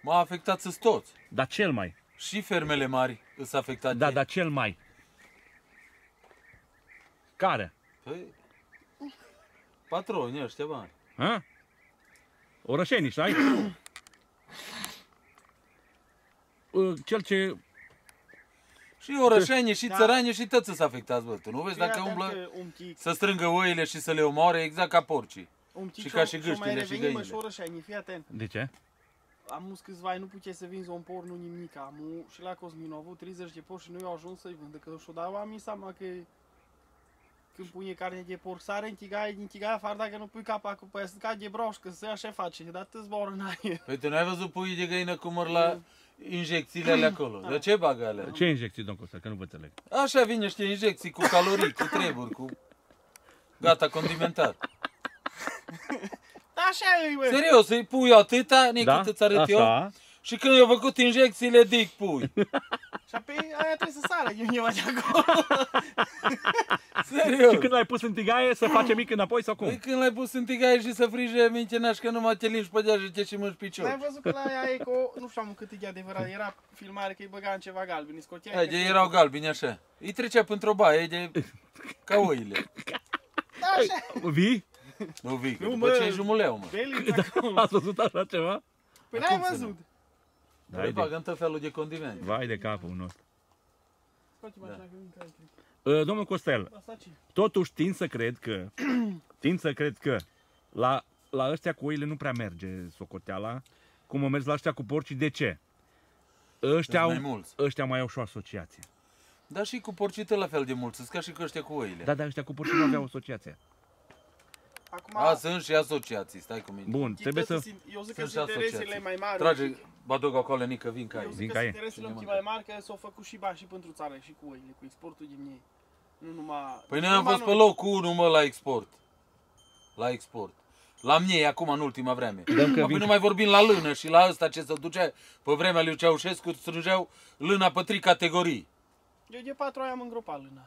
M-a afectat să toți. dar cel mai, Și fermele mari sunt afectate. da, dar cel mai, care? Păi, patroni ăștia mari. Ha? Orășenii, știi? [COUGHS] Uh, Cel ce Și orășenii, și Da. țăranii, și toți sunt afectați, bă. Tu nu vezi Fii dacă atent umblă că Un tic, să strângă oile și să le omoare exact ca porcii. un tic și și-o- ca și și-o gâștile mai și revenim, mă, găinile. și orășenii, fii atent. De ce? Am mus câțiva ani, nu puteai să vinzi un porc, nu nimic. Am și la Cosmin au avut 30 de porci și nu i-au ajuns să-i vândă, că și-o dau oamenii seama că când pune carne de porc, sare în tigaie, din tigaie afară, dacă nu pui capacul pe ea, să ca de broșcă, să așa face, dar te zboară în aer. Păi tu n-ai văzut puii de găină cum măr la injecțiile alea acolo? De ce bagă alea? Ce injecții, domnul Costel, că nu vă înțeleg. Așa vine niște injecții cu calorii, cu treburi, cu... Gata, condimentat. Da, așa e, bă. Serios, îi pui atâta, nici Da? cât îți arăt eu. Așa. Și când i-au făcut injecțiile, dic pui. [LAUGHS] Și apoi aia trebuie să sară, eu eu de acolo. [LAUGHS] Serios. Și când l-ai pus în tigaie, să face mic înapoi sau Păi cum? când l-ai pus în tigaie și să frige, minte n că numai te linși pe deasă și mânci N-ai picior. văzut că la aia Eco, nu știu am cât e adevărat, era filmare că îi băga în ceva galben, îi scotea. Hai, de erau galbini așa. Îi trecea pentru baie de... [LAUGHS] ca oile. Da, așa. Vii? Nu vii, că Nu, după mă. ce ai jumuleau, mă. Beliți acolo. Ați văzut așa ceva? Păi Dar n-ai cum să văzut. Îi Hai de, bagă în tot felul de condiment. vai de capul nostru. Scoate mai Da. așa că vin care cred. Uh, Domnul Costel, Asta ce? totuși tind să cred că, [CLEARS THROAT] tind să cred că la, la ăștia cu oile nu prea merge socoteala, cum a mers la ăștia cu porcii. De ce? Ăștia, Sunt au, mai mulți. ăștia mai au și o asociație. Dar și cu porcii tot la fel de mulți, sunt ca și cu ăștia cu oile. Da, dar ăștia cu porcii nu aveau asociație. Acum, A, sunt și asociații, stai cu mine. Bun, trebuie să... Eu zic că Sunt sunt și interesele asociații. mai mari. Trage, badog acolo, nică, vin ca Eu ei. Din zic că caie. sunt interesele un pic mai mari, că s-au făcut și bani și pentru țară și cu oile, cu exportul din ei. Nu numai... Păi nu noi am numai fost pe locul 1, mă, la export. La export. La mine acum, în ultima vreme. Dăm că Apoi vin- nu mai vorbim la lână și la ăsta ce se ducea pe vremea lui Ceaușescu, strângeau lâna pe trei categorii. Eu de patru ani am îngropat lâna.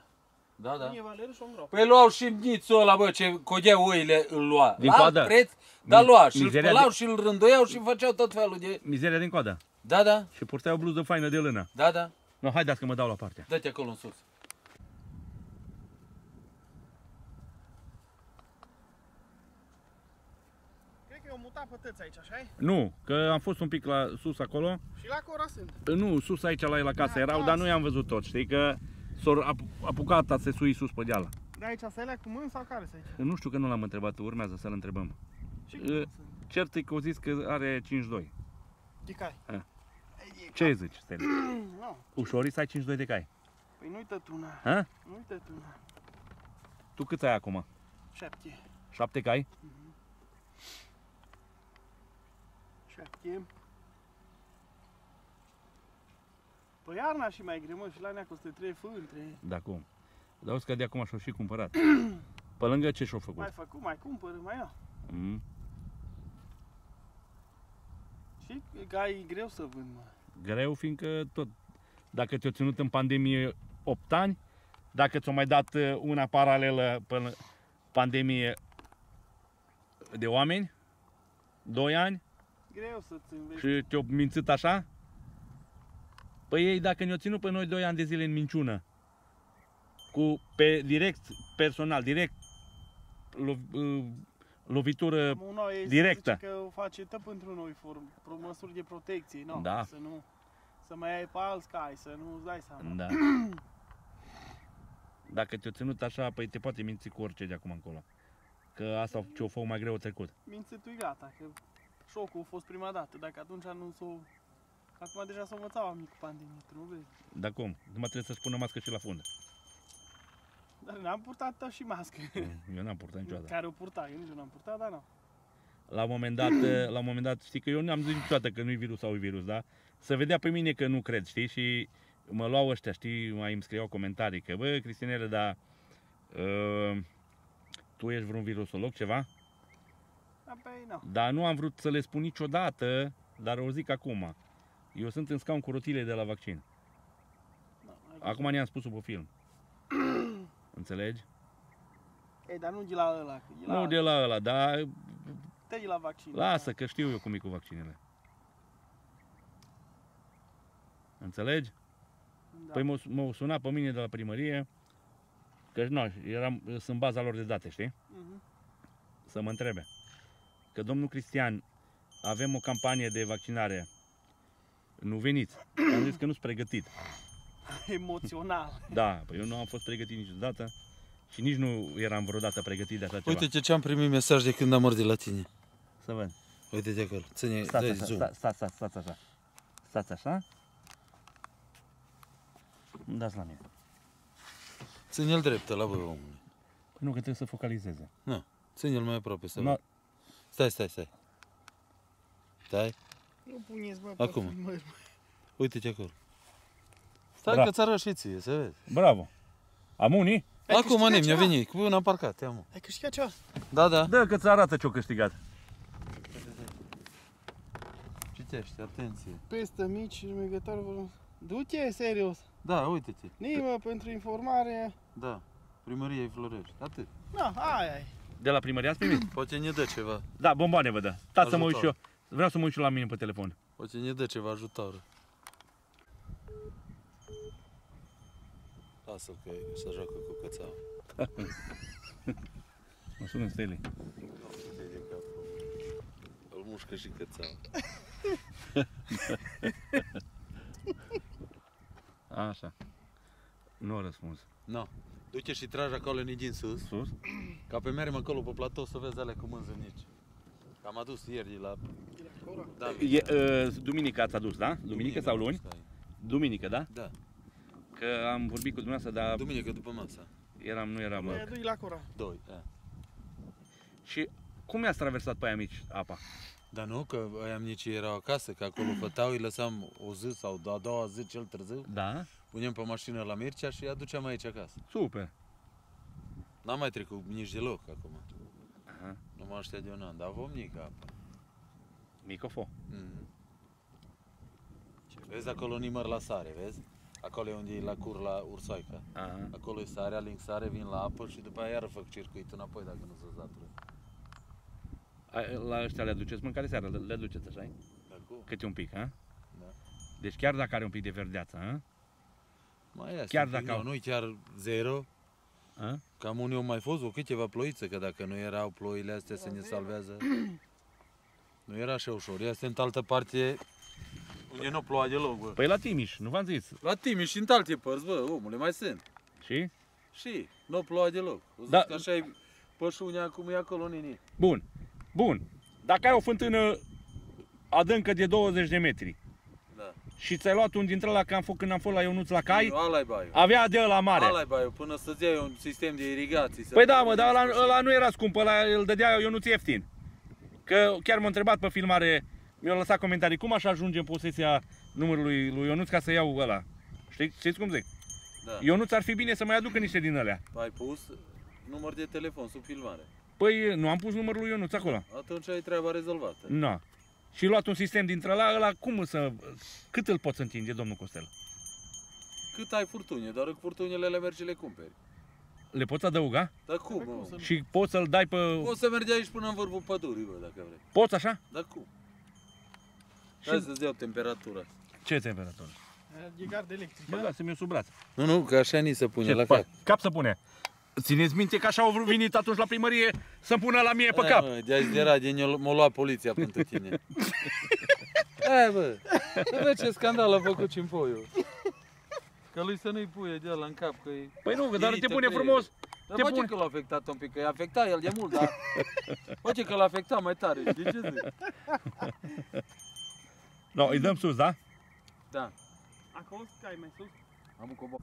Da, da. Nu e valeră și o îngrop. Păi luau și nițul ăla, bă, ce codea oile, îl lua. Din la coadă. preț, dar Mi- lua și îl mizeria spălau de- și îl rânduiau și făceau tot felul de... Mizeria din coadă. Da, da, Și purtai o bluză faină de lână. da, da. No, haideți că mă dau la partea. Dă-te acolo în sus. Cred că eu mutat pe tăți aici, așa Nu, că am fost un pic la sus acolo. Și la Cora sunt. Nu, sus aici la, la casă Da, erau, da. dar nu i-am văzut tot. Știi că s-au ap- apucat a se sui sus pe deala. De aici să alea cu mâini sau care să aici? Nu știu că nu l-am întrebat, urmează să-l întrebăm. Și E, cum sunt? Cert e că au zis că are 5-2. De cai. A. Ei, Ce zici, Steli? [CLEARS THROAT] Nu. Ușor să ai 5-2 de cai. Păi nu-i tătuna. Ha? Nu-i tătuna. Tu cât ai acum? Șapte. 7 cai? Șapte. Păi iarna și mai greu, mă, și la nea costă trei fântre. Da, cum? Dar auzi că de acum și-o și cumpărat. [CLEARS THROAT] Pe lângă ce și-o Mai făcut? făcut, mai cumpăr, mai ia. Mm. Și gai e greu să vând, mă. Greu, fiindcă tot, dacă te-o ținut în pandemie 8 ani, dacă ți-o mai dat uh, una paralelă până pandemie de oameni, 2 ani, Greu să-ți înveți. și te-o mințit așa, păi ei dacă ne-o ținut pe noi 2 ani de zile în minciună, cu pe direct, personal, direct, lo, uh, lovitură, Mă, nu, ei directă. Zice că o face tot pentru noi, form, pro măsuri de protecție, nu? Da. Să nu, să mai ai pe alți cai, să nu îți dai seama. da. Dacă te-o ținut așa, păi te poate minți cu orice de acum încolo. Că asta ce-o făcut mai greu trecut. Mințitul e gata, că șocul a fost prima dată, dacă atunci nu s-o Acum deja s-au învățat oamenii cu pandemie, tu nu vezi? Dar cum? Numai trebuie să-ți pună mască și la fund. Dar n-am purtat și mască. Eu n-am purtat niciodată. Care o purta, eu nici nu am purtat, dar nu. La un moment dat, la un moment dat, știi că eu n-am zis niciodată că nu-i virus sau e virus, da? Să vedea pe mine că nu cred, știi? Și mă luau ăștia, știi, mai îmi scriau comentarii că, bă, Cristinele, dar uh, tu ești vreun virusolog, ceva? Dar pe ei, nu. Dar nu am vrut să le spun niciodată, dar o zic acum. Eu sunt în scaun cu rotile de la vaccin. Nu, ai Acum ne-am spus pe film. [COUGHS] Înțelegi? Ei, dar nu de la ăla, că e la, Nu de la ăla, dar te de la vaccin. lasă că știu eu cum e cu vaccinele. Înțelegi? Da. Păi m-au, m-au sunat pe mine de la primărie, că nu, eram, sunt baza lor de date, știi? Mhm. Să mă întrebe. Că domnul Cristian, avem o campanie de vaccinare. Nu veniți. Am zis că nu sunt pregătit. [LAUGHS] Emoțional. Da, păi eu nu am fost pregătit niciodată și nici nu eram vreodată pregătit de așa ceva. Uite ce am primit mesaj de când am mers de la tine. Să văd. Uite-te acolo. Ține, Stați dă așa, zoom. sta- stați, stați, stați așa. Stați așa. Îmi dați la mine. Ține-l dreptă la voi, omule. Păi nu, că trebuie să focalizeze. Nu. Ține-l mai aproape să Nu, văd. Stai, stai, stai. Stai. Nu puneți, bă, pe Acum. filmări. Uite-te acolo. Stai Bra. că ți arăt și ție, să vezi. bravo. Am unii? Ai Acum, câștigat nim, mi-a ceva? venit. Cu un am parcat, ia mă. Ai câștigat ceva? Da, da. Dă că ți arată ce-o câștigat. Citește, atenție. Peste mici și rumegători vor... Du-te, serios. Da, uite-te. Nimă, pentru informare... Da. Primăria Florești. Atât. Na, aia ai. De la primărie ați primit? Poate ne dă ceva. Da, bomboane vă dă. Stați să mă uit și eu. Ajutor. Vreau să mă uit și eu la mine pe telefon. Poate ne dă ceva ajutor. Lasă-l că se joacă cu cățaua. [LAUGHS] Mă sună Steli. Îl mușcă și cățaua. [LAUGHS] Așa. Nu a răspuns. No. Du-te și tragi acolo în din sus, Sus? ca pe mergem acolo pe platou să vezi alea cu mânzănici. Am adus ieri de la... Da, E, uh, duminică ați adus, da? Duminică sau luni? Duminică, da? Da, Că am vorbit cu dumneavoastră, dar duminică după masa. eram, nu eram. Mai uh, adu la cora. Doi, da. Și cum i-ați traversat pe aia mici apa? Dar nu, că aia mici erau acasă, că acolo [CLEARS THROAT] fătau, îi lăsam o zi sau a doua zi cel târziu, Da? punem pe mașină la Mircea și îi aduceam aici acasă. Super. N-am mai trecut nici deloc acum. Aha. Nu mă aștept de un an, dar vom nica apa. Micofo. Mm. Vezi acolo nimăr la sare, vezi? Acolo e unde e la cur la Ursoica. Aha. Acolo e sarea, link sare, vin la apă și după aia iară fac circuit înapoi dacă nu se zatură. A- La ăștia le aduceți mâncare seara, le, le aduceți așa Acum? Câte un pic, ha? Da. Deci chiar dacă are un pic de verdeață, ha? Mai ia, Chiar sunt dacă pic, au- nu, nu chiar zero. Ha? Cam unii au mai fost o câteva ploițe, că dacă nu erau ploile astea să ne salvează. Nu era așa ușor. Ia în altă parte unde nu ploua deloc, bă. Păi la Timiș, nu v-am zis. La Timiș și în alte părți, bă, omule, mai sunt. Și? Și nu ploua deloc. O Da. da. că așa e pășunea acum e acolo, nini. Bun. Bun. Dacă ai o fântână adâncă de 20 de metri Da. Și ți-ai luat un dintre ăla că am fost când am fost la Ionuț la cai, Ala-i baiu. avea de ăla mare. Ala-i baiu, până să-ți iei un sistem de irigații. să- Păi da, mă, dar ăla, ăla nu era scump, ăla îl dădea Ionuț ieftin. Că chiar m-a întrebat pe filmare, mi-a lăsat comentarii, cum aș ajunge în posesia numărului lui Ionuț ca să iau ăla. Știi, știți cum zic? Da. Ionuț ar fi bine să mai aducă niște din alea. Ai pus număr de telefon sub filmare. Păi nu am pus numărul lui Ionuț acolo. Atunci ai treaba rezolvată. Nu. Și luat un sistem dintre ăla, ăla cum să... Cât îl poți întinde, domnul Costel? Cât ai furtune, doar cu furtunile le mergi și le cumperi. Le poți adăuga? Dar cum, Păi cum mă? să nu? Și poți să-l dai pe... Poți să mergi aici până în vârful pădurii, bă, dacă vrei. Poți așa? Dar cum? Și- Hai să-ți iau temperatura. Ce temperatură? E gard electric. Băgați-mi eu sub braț. Nu, nu, că așa ni se pune Ce, la pa, cap. cap să pune. Țineți minte că așa au venit atunci la primărie să-mi pună la mie pe cap. Mă, de-azi de era, de m-a luat poliția pentru tine. [LAUGHS] Hai, bă, să vezi ce scandal a făcut Cimpoiu. Că lui să nu-i puie de ăla în cap, că e... Păi nu, că dar te Irită pune pe frumos. Dar Te face pune- că l-a afectat un pic, că i-a afectat el de mult, dar... [LAUGHS] Face că l-a afectat mai tare, de ce zic? No, îi dăm sus, da? Cristian, Acolo scai mai sus. am un coboc.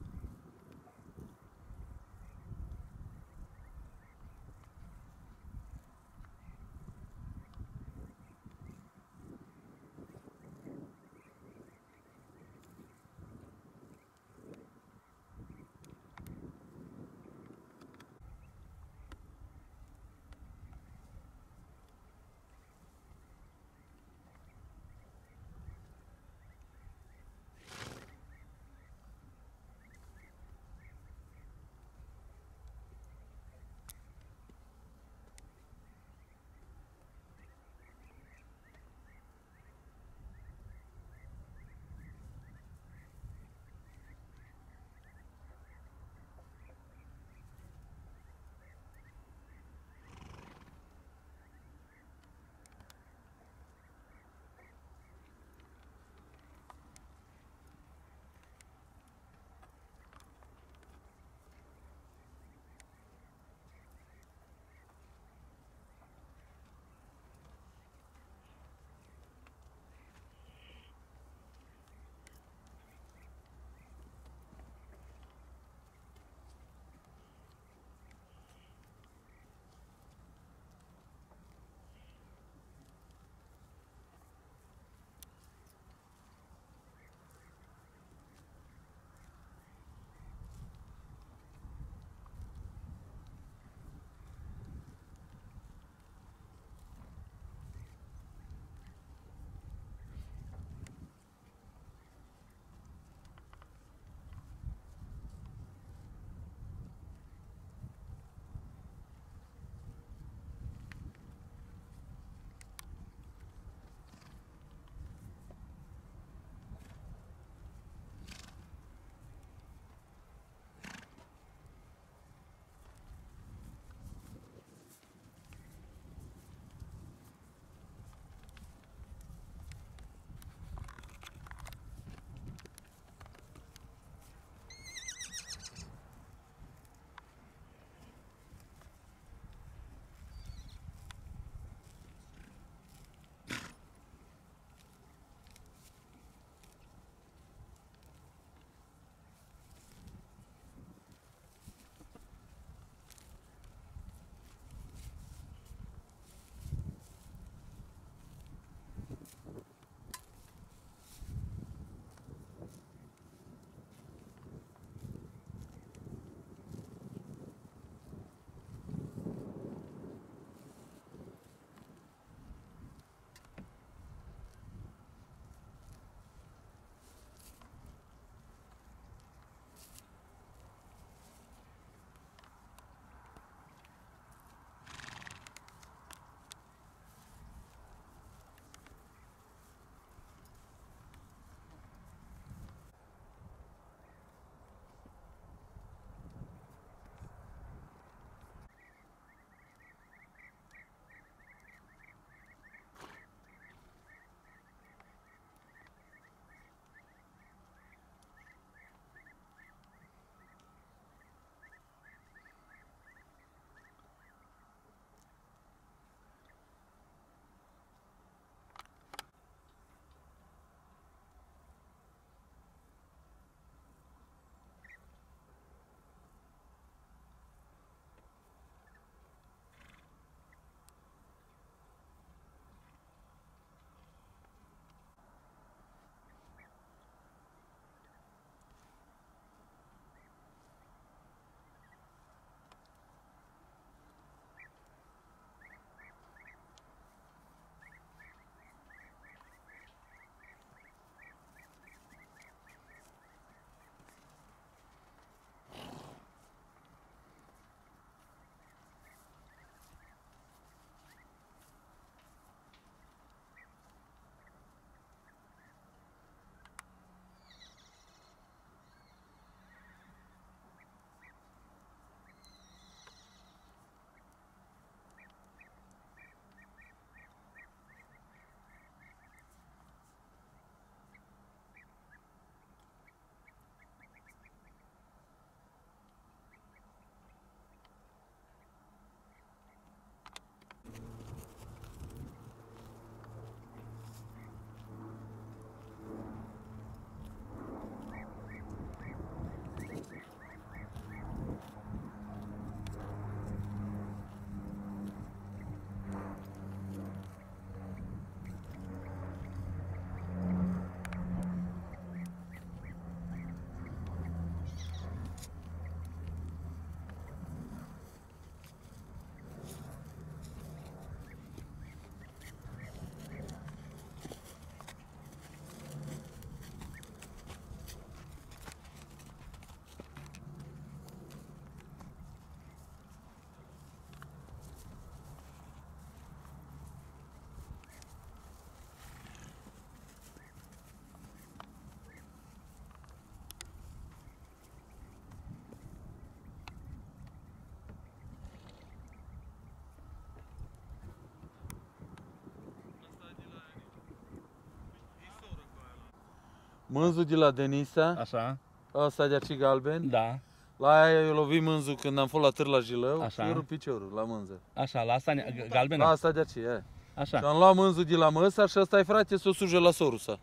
Mânzul de la Denisa, Așa, ăsta de aici galben. da, La aia eu lovi mânzul când am fost la târ la Jilău Așa. și eu rup piciorul la mânză. așa, la asta ne- galbenă. La asta de aici, aia. Și Așa. am luat mânzul de la măsa și ăsta e frate să o suje la sorusa.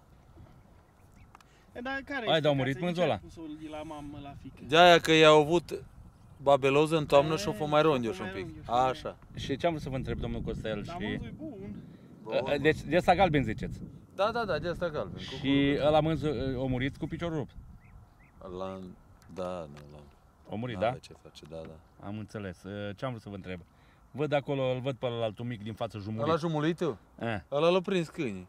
E, dar care Ai, e dar a murit explicația? mânzul ăla. De ce ai pus-o de la mamă la fică? De aia că i-au avut babeloză în toamnă E, și o fost mai rongioș și-o un mai pic. rongioș, Așa. Și ce am vrut să vă întreb, domnul Costel? Dar Și... mânzul e bun. Uh, Deci de asta galben ziceți. Da, da, da, de asta galben. cu Și ăla mânzul uh, a murit cu piciorul rupt. curul. La... Da, nu, la... A murit, N-avea da? ce face, da, da. Am înțeles. Uh, Ce am vrut să vă întreb? Văd acolo, îl văd pe ăla mic din față jumurit. Ăla jumulit tu? Eh, Ăla l-a prins câinii.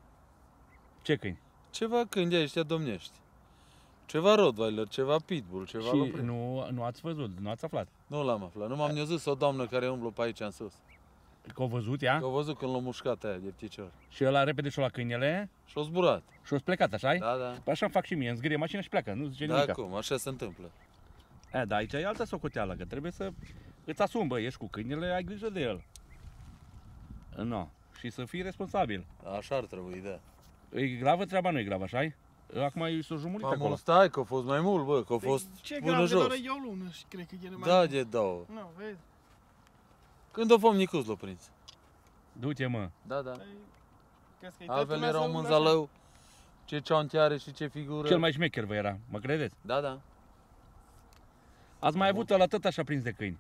ce câini? Ceva câini de ăștia domnești. Ceva Rottweiler, ceva Pitbull, ceva l-a Și prins. nu, nu ați văzut, nu ați aflat. Nu l-am aflat. Nu m-am zis o doamnă care umblă pe aici în sus. Că au văzut ea Că au văzut când l-a mușcat aia de picior. și ăla repede și-o la câinele Și au zburat. și-o plecat, așa Da, da. Păi așa fac și mie, îmi zgârie mașina și pleacă, nu zice Da, nimic. cum? Așa se întâmplă. E, da, aici e altă socoteală, că trebuie să îți asumi, bă, ești cu câinele, ai grijă de el. No. Și să fii responsabil. Așa ar trebui, da. E gravă treaba, nu e gravă, așa Acum e s-o jumurit Mai acolo. mult stai, că a fost mai mult, bă, că a fost Păi, ce până grav jos. doar e o lună și cred că e mai Da, mult. de două. Nu, vezi? Când o vom Nicus l-a prins? Du-te, mă. Da, da. Păi, crezi că e Altfel toată era un lumea să- mânzalău. Ce ceanti are și ce figură. Cel mai șmecher vă era, mă credeți? Da, da. Ați mai avut ăla tot așa prins de câini.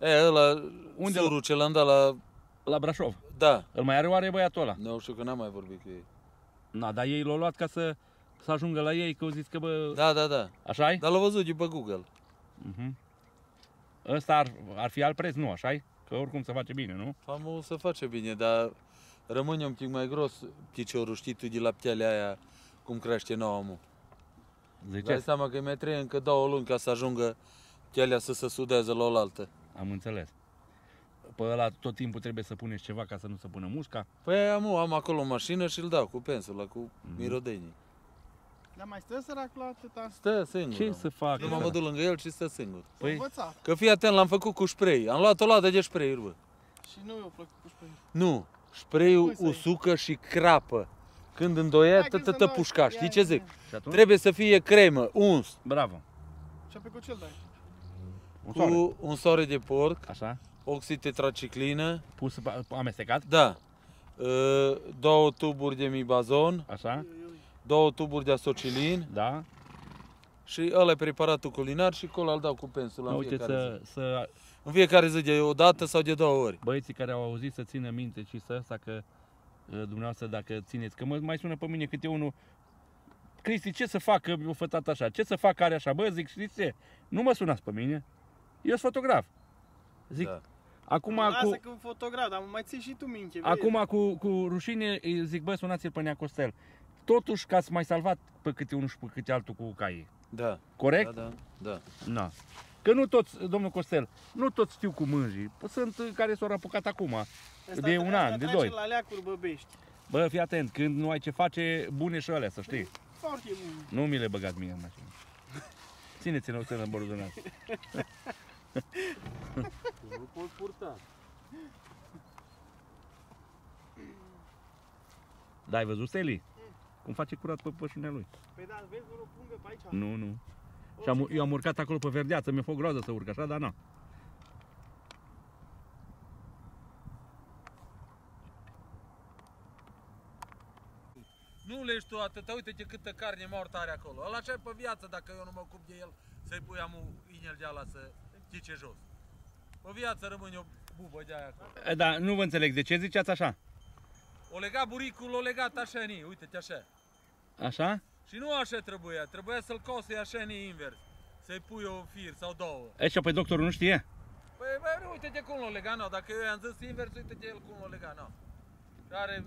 E, ăla, Unde Unde surul ce l-am dat la... La Brașov. Da. Îl mai are oare băiatul ăla? Nu știu că n-am mai vorbit cu ei. Na, dar ei l-au luat ca să, să ajungă la ei, că au zis că bă... Da, da, da. așa Dar l-au văzut de pe Google. Uh-huh. Ăsta ar, ar fi alt preț, nu, așa Că oricum se face bine, nu? Famul se face bine, dar rămâne un pic mai gros piciorul, știi tu, de la pielea aia, cum crește nouă mu. Dai Ziceți? seama că mai trebuie încă două luni ca să ajungă pielea să se sudează la oaltă. Am înțeles. Pe ăla tot timpul trebuie să puneți ceva ca să nu se pună mușca. Păi am, am acolo o mașină și îl dau cu pensula, cu mirodenii. Dar mai stă săracul la atâta? Stă singur. Ce am. să facă? Nu mă mă duc lângă el și stă singur. S-a Păi- învățat. Că fii atent, l-am făcut cu spray. Am luat o ladă de spray bă. Și nu i-a plăcut cu spray. Nu, spray-ul Cum să iei? usucă și crapă. Când îndoie, Hai că tătă să-mi dau- pușca, ia, știi ce ia, zic? ia. Și atunci? Trebuie să fie cremă, uns, Bravo. Și apoi cu ce dai? Un soare. cu un soare de porc, Așa. oxitetraciclină, Pus pe- amestecat. da, uh, două tuburi de mibazon, Așa. Ui, ui. două tuburi de asocilin Da. și ăla e preparatul culinar și acolo îl dau cu pensula Da, în uite fiecare zi. să, să În fiecare zi de o dată sau de două ori. băieții care au auzit să țină minte și să asta că uh, dumneavoastră dacă țineți, că mă mai sună pe mine câte unul Cristi, ce să facă o fătat așa? Ce să facă are așa? Bă, zic, știți ce? Nu mă sunați pe mine. Eu sunt fotograf. Zic, Da. acum Lasă cu, că un fotograf, dar mai ții și tu minte. vezi? acum cu, cu rușine îi zic, bă, sunați-l pe Nea Costel. Totuși că ați mai salvat pe câte unul și pe câte altul cu caii. Da, Corect? da, da, da. Da. Că nu toți, domnul Costel, nu toți știu cu mânjii. Sunt uh, care s-au apucat acum. Ăsta de tre- un ăsta an, de trece doi. la leacuri băbești. Bă, fii atent, când nu ai ce face, bune și alea, să știi. Foarte bun. Nu mi le băgați mie în mașină. Țineți-ne o scenă în bordonați. [LAUGHS] Nu pot purta. Da, ai văzut Seli? Cum face curat pe pășunea lui? Păi da, vezi vreo pungă pe aici? Nu, nu. Și am, eu am urcat acolo pe verdeață, mi-a fost groază să urc așa, dar nu. Nu legi tu atâta, uite ce câtă carne moartă are acolo. Ăla ce pe viață dacă eu nu mă ocup de el, să-i pui amu inel de ala să chice jos. Pe viață rămâne o bubă de aia acolo. E, Da, nu vă înțeleg, de ce ziceați așa? O lega buricul, o legat așa ni, uite-te așa. Așa? Și nu așa trebuia, trebuia să-l cose așa ni invers. Să-i pui o fir sau două. E, și apoi doctorul nu știe? Păi, băi, uite-te cum l-o lega, no. Dacă eu i-am zis invers, uite-te el cum l-o lega, no. Și are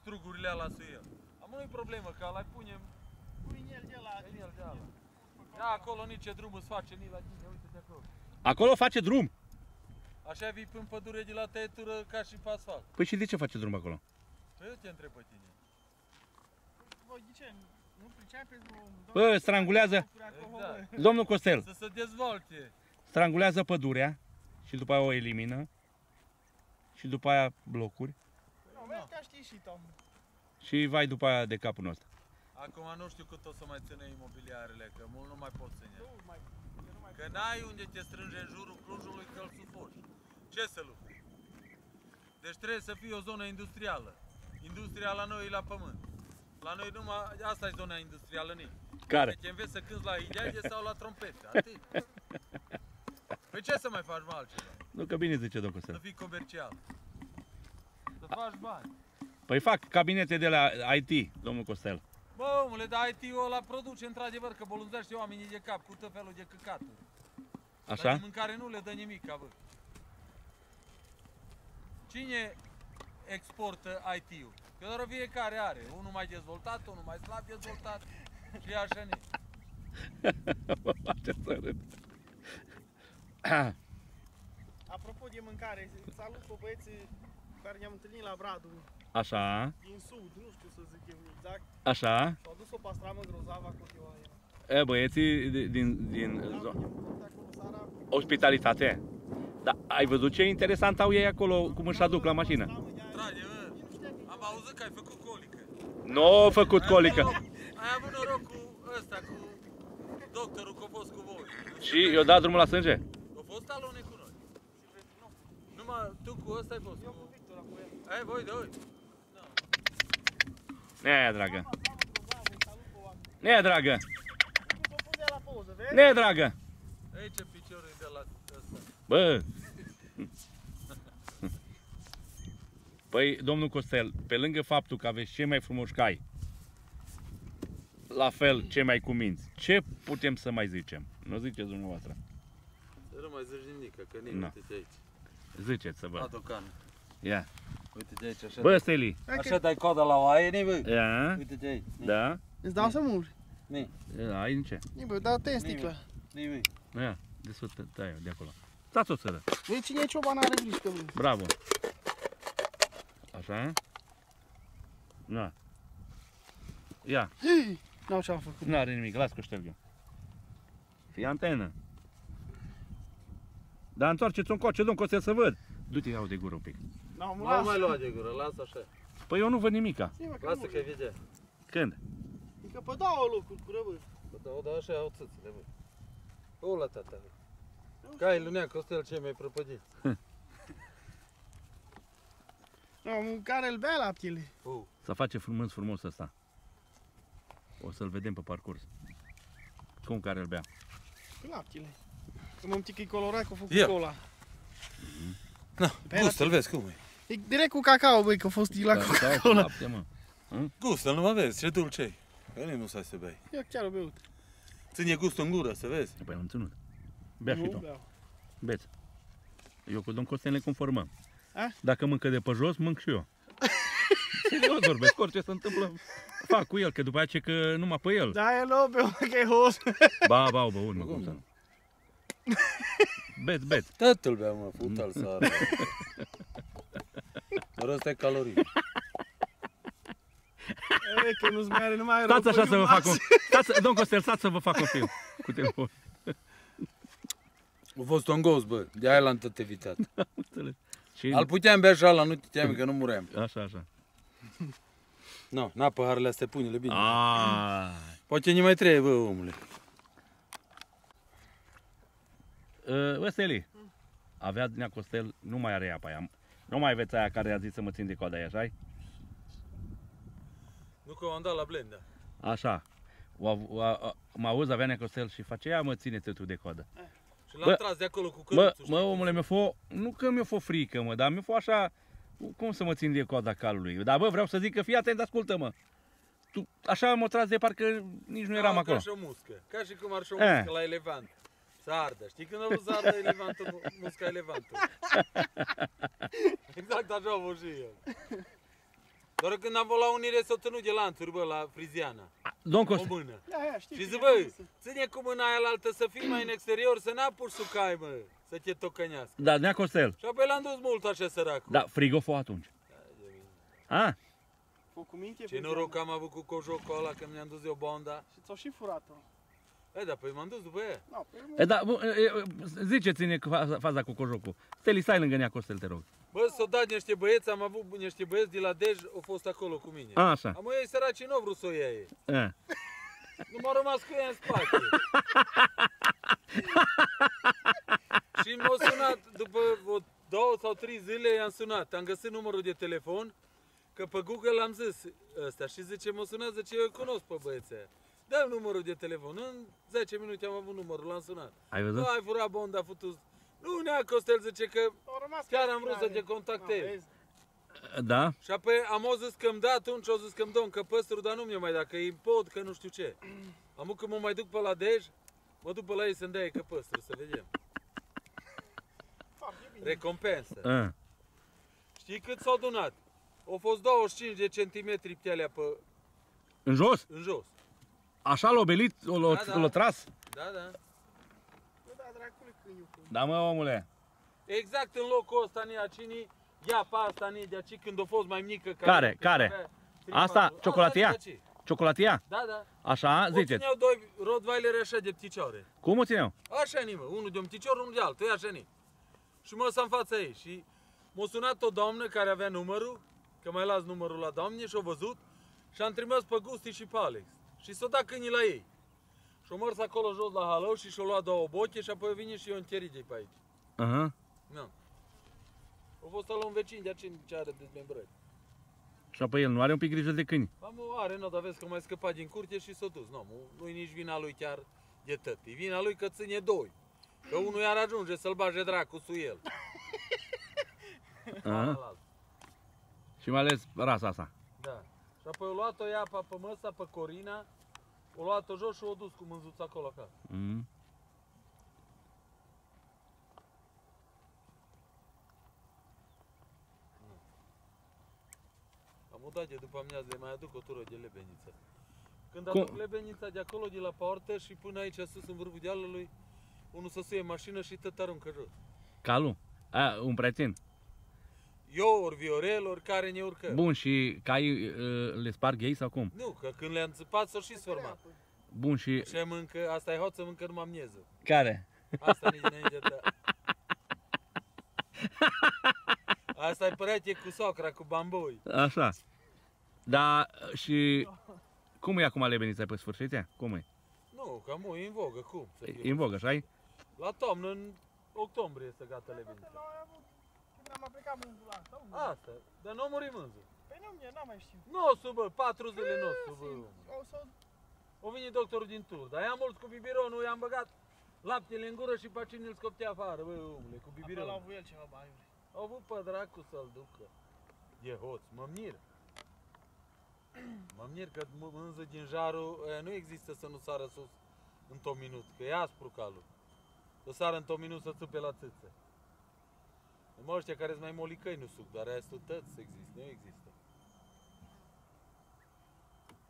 strugurile ala su el. Am nu-i problemă, că ăla punem Cu inel de la inel de ala. Ia acolo nici ce drum îți face, nici la tine, uite-te acolo. Acolo face drum. Așa vii în pădure de la tăietură ca și pe asfalt. Păi și de ce face drum acolo? Păi eu te întreb pe tine. Voi, de ce? Nu pricepeți, nu? Bă, strangulează. Exact. Domnul Costel, Să se dezvolte. strangulează pădurea și după aia o elimină și după aia blocuri Nu, vezi că știi și Tom. și vai după aia de capul nostru. Acum nu știu cât o să mai ține imobiliarele, că mult nu mai pot ține. Nu mai, eu nu mai Că n-ai unde te strânge în jurul Clujului că îl sufoci. Ce să lucri? Deci trebuie să fie o zonă industrială. Industria la noi e la pământ. La noi numai, asta e zona industrială, nici. Care? Deci înveți să cânti la ileage sau la trompete, atât. Păi ce să mai faci mă altceva? Nu că bine zice domnul Să Costel. fii comercial. Să faci bani. Păi fac cabinete de la IT, domnul Costel. Bă, omule, dar IT-ul ăla produce într-adevăr că bolunzește oamenii de cap cu tot felul de căcaturi. Dar Așa? de mâncare nu le dă nimic, bă. Cine exportă IT-ul? Că doar fiecare are. Unul mai dezvoltat, unul mai slab dezvoltat și așa ne. [LAUGHS] Mă face să râd. [COUGHS] Apropo de mâncare, salut pe băieții cu care ne-am întâlnit la Bradu, Așa, din sud, nu știu să zic eu exact. așa. S-au dus o pastramă grozavă acolo de oaia. E, băieții di- din, din Da, zo- ne-am făcut acolo seara. ospitalitate. Da, ai văzut ce interesant au ei acolo, cum își aduc la mașină? Pastramă de aia. Trage, bă. Nu știa că- Am auzit că ai făcut colică. Nu a făcut Ai colică. avut noroc- Ai avut noroc cu ăsta, cu doctorul că a fost cu voi. Și eu dat drumul la sânge? A fost alone cu noi. Numai tu cu ăsta ai fost. Eu Cu... cu Victor acolo. Ai voi doi. Ne, dragă. Pastramă grozavă, îi salut pe oameni. Ne, dragă. Nu s-o pune la poză, vezi? Ne, dragă. Aici piciorul e de la ăsta. Bă. Păi, domnul Costel, pe lângă faptul că aveți cei mai frumoși cai, la fel, cei mai cuminți, ce putem să mai zicem? Nu ziceți dumneavoastră. Să nu mai zici nimic, că nici Na. uite-te aici. Ziceți să vă. Ia-o cană. Ia. Uite-te aici, așa. Bă, Steli. Hai că- Așa dai coada la oaie, ni bă. Ia. Uite-te aici. Ni, Da. Îți dau să muri. Ni, Ia, Ai în ce? Ni, bă, dau te în sticlă. ni, bă. Ia. De sus, tăi de acolo. Stați o țără. Vezi cine e cioban are grijă că vrei. Bravo. Așa? Na. Ia. [GASPS] N-au ce-am făcut. Nu are nimic, las că șterg eu. Fii antenă. Dar întoarceți-o încoace, domn Costel, să văd. Du-te, iau de gură un pic. N-au, mă, Nu lasă. mai lua de gură, lasă așa. Păi eu nu văd nimica. Zi, mă, că Lasă nu că vede. Când? Că pe două locuri cu răbă. Bă, da, da, așa au țâțele, bă. O la tata, bă. Cai lunea Costel cei mai prăpădiți. [LAUGHS] Nu, mâncare îl bea laptele. Uh. Să face frumos frumos ăsta. O să-l vedem pe parcurs. Cum care îl bea. Cu laptele. Că mă că e colorat că a făcut Ia. cola. Na, Pe gustă-l, vezi cum e. E direct cu cacao, băi, că a fost la Da, da, Coca-Cola. lapte, mă. Gustă-l, nu mă vezi, ce dulce e. Că nici nu sai să bei. Eu chiar o beut. Ține gustul în gură, să vezi. Păi am ținut. Bea și Nu tu. beau. Beți. Eu cu domn Costel ne conformăm. A? Dacă mâncă de pe jos, mânc și eu. [LAUGHS] Serios vorbesc, orice se întâmplă, fac cu el, că după aceea că numai pe el. Da, el o beau, că e hos. Ba, ba, bă, urmă, cum să nu. Beți, beți. Tatăl bea, mă, fută-l sară. Doar ăsta e calorii. E, că nu-ți mai are numai Stați așa rău, să vă mas. fac un... Stați, domn Costel, stați să vă fac un film cu telefon. A fost un gos, bă, de aia l-am tot evitat. Înțeles. Și... Al puteam bea și ala, nu te teami că nu muream. Așa, așa. Nu, n-a paharele astea, pune-le bine. Ah. Poate nu mai trebuie, bă, omule. Uh, Bă, Steli, avea Dnea Costel, nu mai are apa aia. Nu mai aveți aia care a zis să mă țin de coada aia, așa Nu că am dat la blenda. Așa. O, o, o, mă auzi, avea Nea Costel și face, ia mă, ține-te tu de coadă. Și l-am Bă, tras de acolo cu Mă, căruțul. mă, omule, mi-a fost, nu că mi-a fost frică, mă, dar mi-a fost așa, cum să mă țin de coada calului? Dar bă, vreau să zic că fii atent, ascultă-mă. Tu, așa m-a tras de parcă nici nu eram Da, acolo. Ca și o muscă. Ca și cum ar și o Eh. muscă la elevant. Să ardă. Știi când a vrut să ardă elevantul, mu- musca elevantul? [LAUGHS] exact așa am fost și eu. Doar când am fost la unire s-o ținut de lanțuri, bă, la Friziana. Domn O Costel, mână. Da, ia, știi. Și că zic, e bă, acasă. ține cu mâna aia la altă să fii mai în exterior, să n-apuci să cai, mă, să te tocănească. da, Nea Costel, Și apoi l-am dus mult așa săracul. da, frigă fost atunci. A? Fă cu minte, Ce pe noroc că am avut cu cojocul ăla când mi-am dus eu bonda. Și ți-o și furat-o. E, da, păi m-am dus după ea. No, păi nu- E, da, bun, e, e, ziceți-ne cu faza, faza cu cojocul. Steli, stai lângă nea Costel, te rog. Bă, s-au dat niște băieți, am avut niște băieți de la Dej, au fost acolo cu mine. A, așa. Am ei săraci nu au vrut să o ia ei. E. Nu m-a rămas cu ea în spate. [LAUGHS] și m-au sunat, după o două sau trei zile i-am sunat. Am găsit numărul de telefon, că pe Google am zis ăsta și zice, mă sunat, zice, eu îi cunosc pe băieții aia. dă numărul de telefon. În 10 minute am avut numărul, l-am sunat. Ai Nu, văzut? ai furat bonda, a făcut... Nu, nea Costel zice că Au rămas Chiar ca am vrut să finale. te contactez. No, vezi? Da? Și apoi am o zis că-mi da, atunci au zis că-mi dă un căpăstru, dar nu mi-o mai da, că îi pot, că nu știu ce. [CLEARS THROAT] Am că mă mai duc pe la Dej, mă duc pe la ei să-mi dea ei căpăstru, să vedem. Foarte bine. Recompensă. A. Știi cât s-au donat? Au fost 25 de centimetri pielea pe, În jos? în jos. Așa l-a belit, l-a Da, da. l-a tras? Da, da. Bă, da, dracule, câiniu. cu- Da, mă, omule. Exact în locul ăsta, Nia Cini, ia pe asta, Nia, de aici, când a fost mai mică. Care? când Care? avea trei, Asta, patru- ciocolatia? Asta de aici. Ciocolatia? Da, da. Așa, O ziceți. țineau doi rottweileri așa de pticioare. Cum o țineau? Așa nimă, unul de un picior, unul de altul, e așa ni. Și mă în fața ei și m-a sunat o doamnă care avea numărul, că mai las numărul la doamne și-o văzut și am trimis pe Gusti și pe Alex. Și s-o dat câinii la ei. Și o mers acolo jos la halău și și-o luat două boche și apoi vine și eu în cherigei pe aici. Aha. Nu. A fost la un vecin de aceea ce are dezmembrări. Și apoi el nu are un pic grijă de câini. Am o are, nu, dar vezi că mai scăpat din curte și s-a dus. Nu, nu- nu-i nici vina lui chiar de tăt. E vina lui că ține doi. Că unul iar ajunge să-l bage dracu su el. Aha. Celălalt. Și mai ales rasa asta. Da. Și apoi o luat-o ea pe, pe măsa, pe Corina, o luat-o jos și o dus cu mânzuța acolo acasă. Mm. Am udat de după amiază, le mai aduc o tură de lebeniță. Când Cum? aduc lebenița de acolo, de la poartă și până aici sus în vârful dealului, unul să suie mașină și tot aruncă jos. Calu. A, un prieten. Eu, ori Viorel, ori care ne urcă. Bun, și cai uh, le sparg ei sau cum? Nu, că când le-am țăpat s-o și sfârmat. Bun, și... Și mâncă, asta e hoță, mâncă numai mieză. Care? Asta nici înainte ta. Asta e părete cu socra, cu bamboi. Așa. Da, și... Cum e acum lebenița pe sfârșit? ea? Cum e? Nu, că mu e în vogă, cum să E fie? în vogă, așa -i? La toamnă, în octombrie, să gata lebenița. Noi am avut, când am aplicat mânzul la asta, unde? Asta, dar nu a murit mânzul. Păi nu, mie, n-am mai știut. Nu o să, bă, patru zile nu o să, bă. O să... O venit doctorul din tur, dar i-am mulți cu biberonul, i-am băgat laptele în gură și pe cine îl scoptea afară, bă, omule, cu Acolo biberonul. au avut el ceva baiuri. Au avut pe dracu să-l ducă. E hoț, mă mir. Mă mir că mă- mânză din jarul, e, nu există să nu sară sus într-o minut, că e aspru calul. Să sară într-o minut să țupe la țâță. Mă ăștia care sunt mai molicăi nu suc, dar restul tăți există, nu există.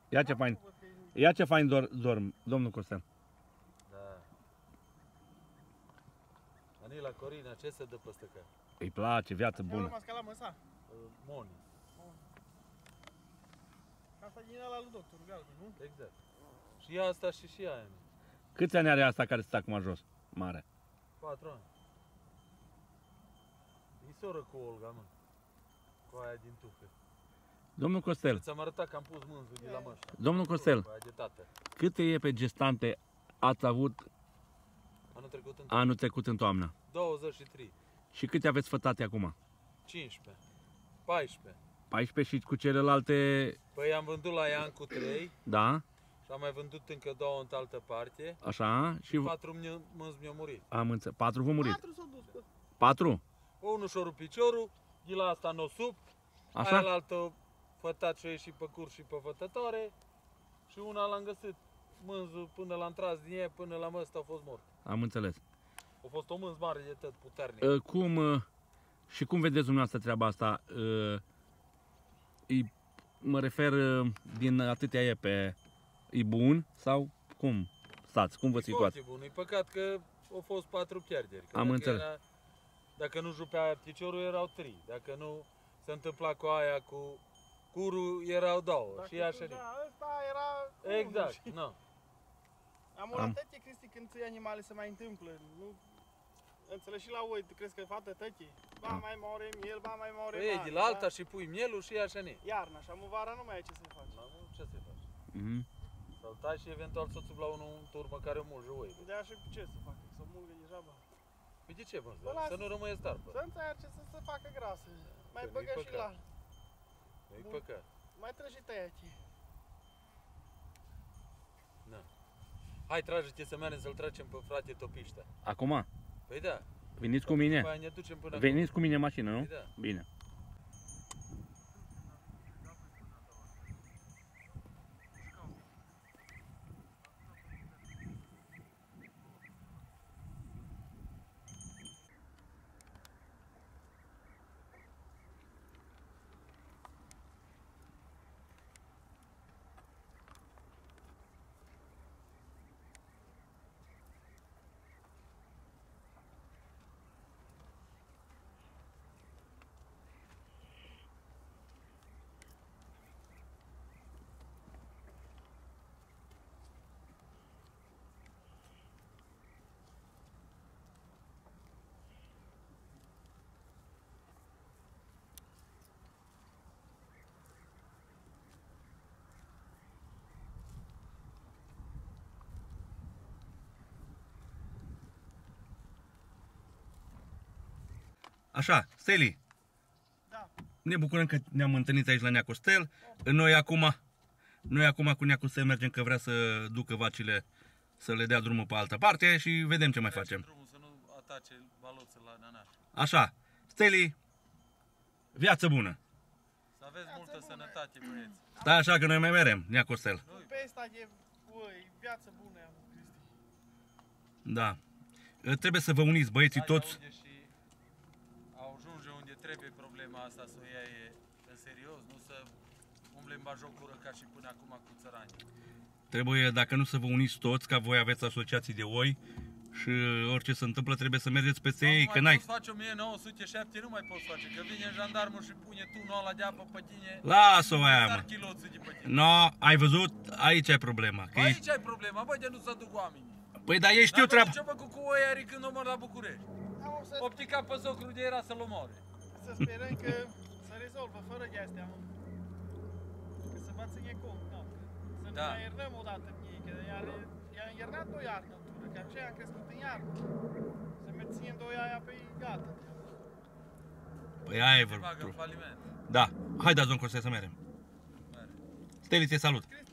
Ia ce fain. Ia ce fain dor, dorm, domnul Costel. Da. Anila Corina, ce se dă peste că? Îi place, viață Bună. bună. rămas ca la măsa. Moni, Asta din ăla lui doctorul Galben, nu? exact. Și asta și și aia. Câți ani are asta care stă acum jos? Mare. Patru ani. E soră cu Olga, mă. Cu aia din tufă. Domnul Costel, Ți-am arătat că am pus mânzul de la mășa. domnul Costel, Cu aia de tată. câte e pe gestante ați avut Anul trecut în anul trecut în toamnă? 23, Și câte aveți fătate acum? 15, 14. 14 și cu celelalte, Păi am vândut la Ian cu 3 da, și am mai vândut încă două în altă parte. așa, și Patru mi- mânzi mi-au murit. am înțeles, patru v-au murit. Patru s-au dus. bă. Patru? Unul și-a rupt piciorul, de la asta n-o sub, Așa? aia la altă fătat și-o ieșit pe curs și pe fătătoare și una l-am găsit mânzul până l-am tras din ea, până la măsta a fost mort. Am înțeles. A fost o mânz mare de tot, puternic. Uh, Cum, uh, și cum vedeți dumneavoastră treaba asta? Uh, E, mă refer uh, din atâtea epe, e bun sau cum stați? Cum vă E situați? foarte bun. E păcat că au fost patru pierderi. Că Am dacă înțeles. Era, dacă nu jupea piciorul, erau trei. Dacă nu se întâmpla cu aia cu curul, erau două. Dacă și așa. da, ăsta era... Exact, nu. Am o Am. la tătie, Cristi, când ții animale se mai întâmplă. Nu... Înțelegi și la oi, tu crezi că e fată tătie? Ba Da. mai mare miel, ba mai mare Păi, mare, de la alta da? și pui mielul și așa ne. Iarna, și amu vara nu mai ai ce să faci. La mult, ce să faci? Mhm. Sau tai și eventual soțul la unul în turmă care mulge oi. De așa ce să facă, să mulgă degeaba. Păi de ce, bă? Bă, lasă. Să nu rămâie starbă. Să înțelege să se facă grasă. Mai Că băgă nu-i și păcat. la... Nu-i Bun. păcat. Mai treci și tăia aici. Hai, trage-te să mergem să-l tragem pe frate topiștea. Acum, Păi da. veniți cu mine. După aia ne ducem până Veniți cu mine în mașină, nu? Păi da. Bine. Așa, Steli, Da. ne bucurăm că ne-am întâlnit aici la Neacostel. Noi acum, noi acum cu Neacostel mergem că vrea să ducă vacile să le dea drumul pe altă parte și vedem ce mai facem. Drumul să nu atace baloțul la nanaș. Așa, Steli, viață bună. Să aveți Viață multă bună. sănătate, băieți. Stai așa că noi mai merem, Neacostel. Pe asta e, ui, viață bună am, Cristi. Da. Trebuie să vă uniți băieții Hai, toți. aude și ajunge unde trebuie problema asta să o ia e în serios, nu să umble în bajocură ca și până acum cu țărani. Trebuie, dacă nu să vă uniți toți, ca voi aveți asociații de oi și orice se întâmplă trebuie să mergeți peste ei, nu că mai n-ai. poți face 1907, nu mai poți face, că vine jandarmul și pune tunul ăla de apă pe tine, Lasă-o aia, sar mă. chiloții de pe tine. No, ai văzut? Aici e problema. Că ești... Aici ai problema, bă, de nu se duc oamenii. Păi dar ei știu Dar treaba. Ce făcut cu oiarii când omor la București? Am o să, Optica pe socru de era să-l omoare. Să sperăm că se rezolvă fără de astea, mă. Că se va ține cont, nu. Să ne Da. mai iernăm o dată în ei, că iar, i-am iernat o iarnă în tură, că aceea am crescut în iarnă. Să mai ținem doi aia pe gata. Păi aia e Se bagă în vorba. faliment. Da. Hai dați, domn Costel, să mergem. Mere. Stelițe, salut. Cristi,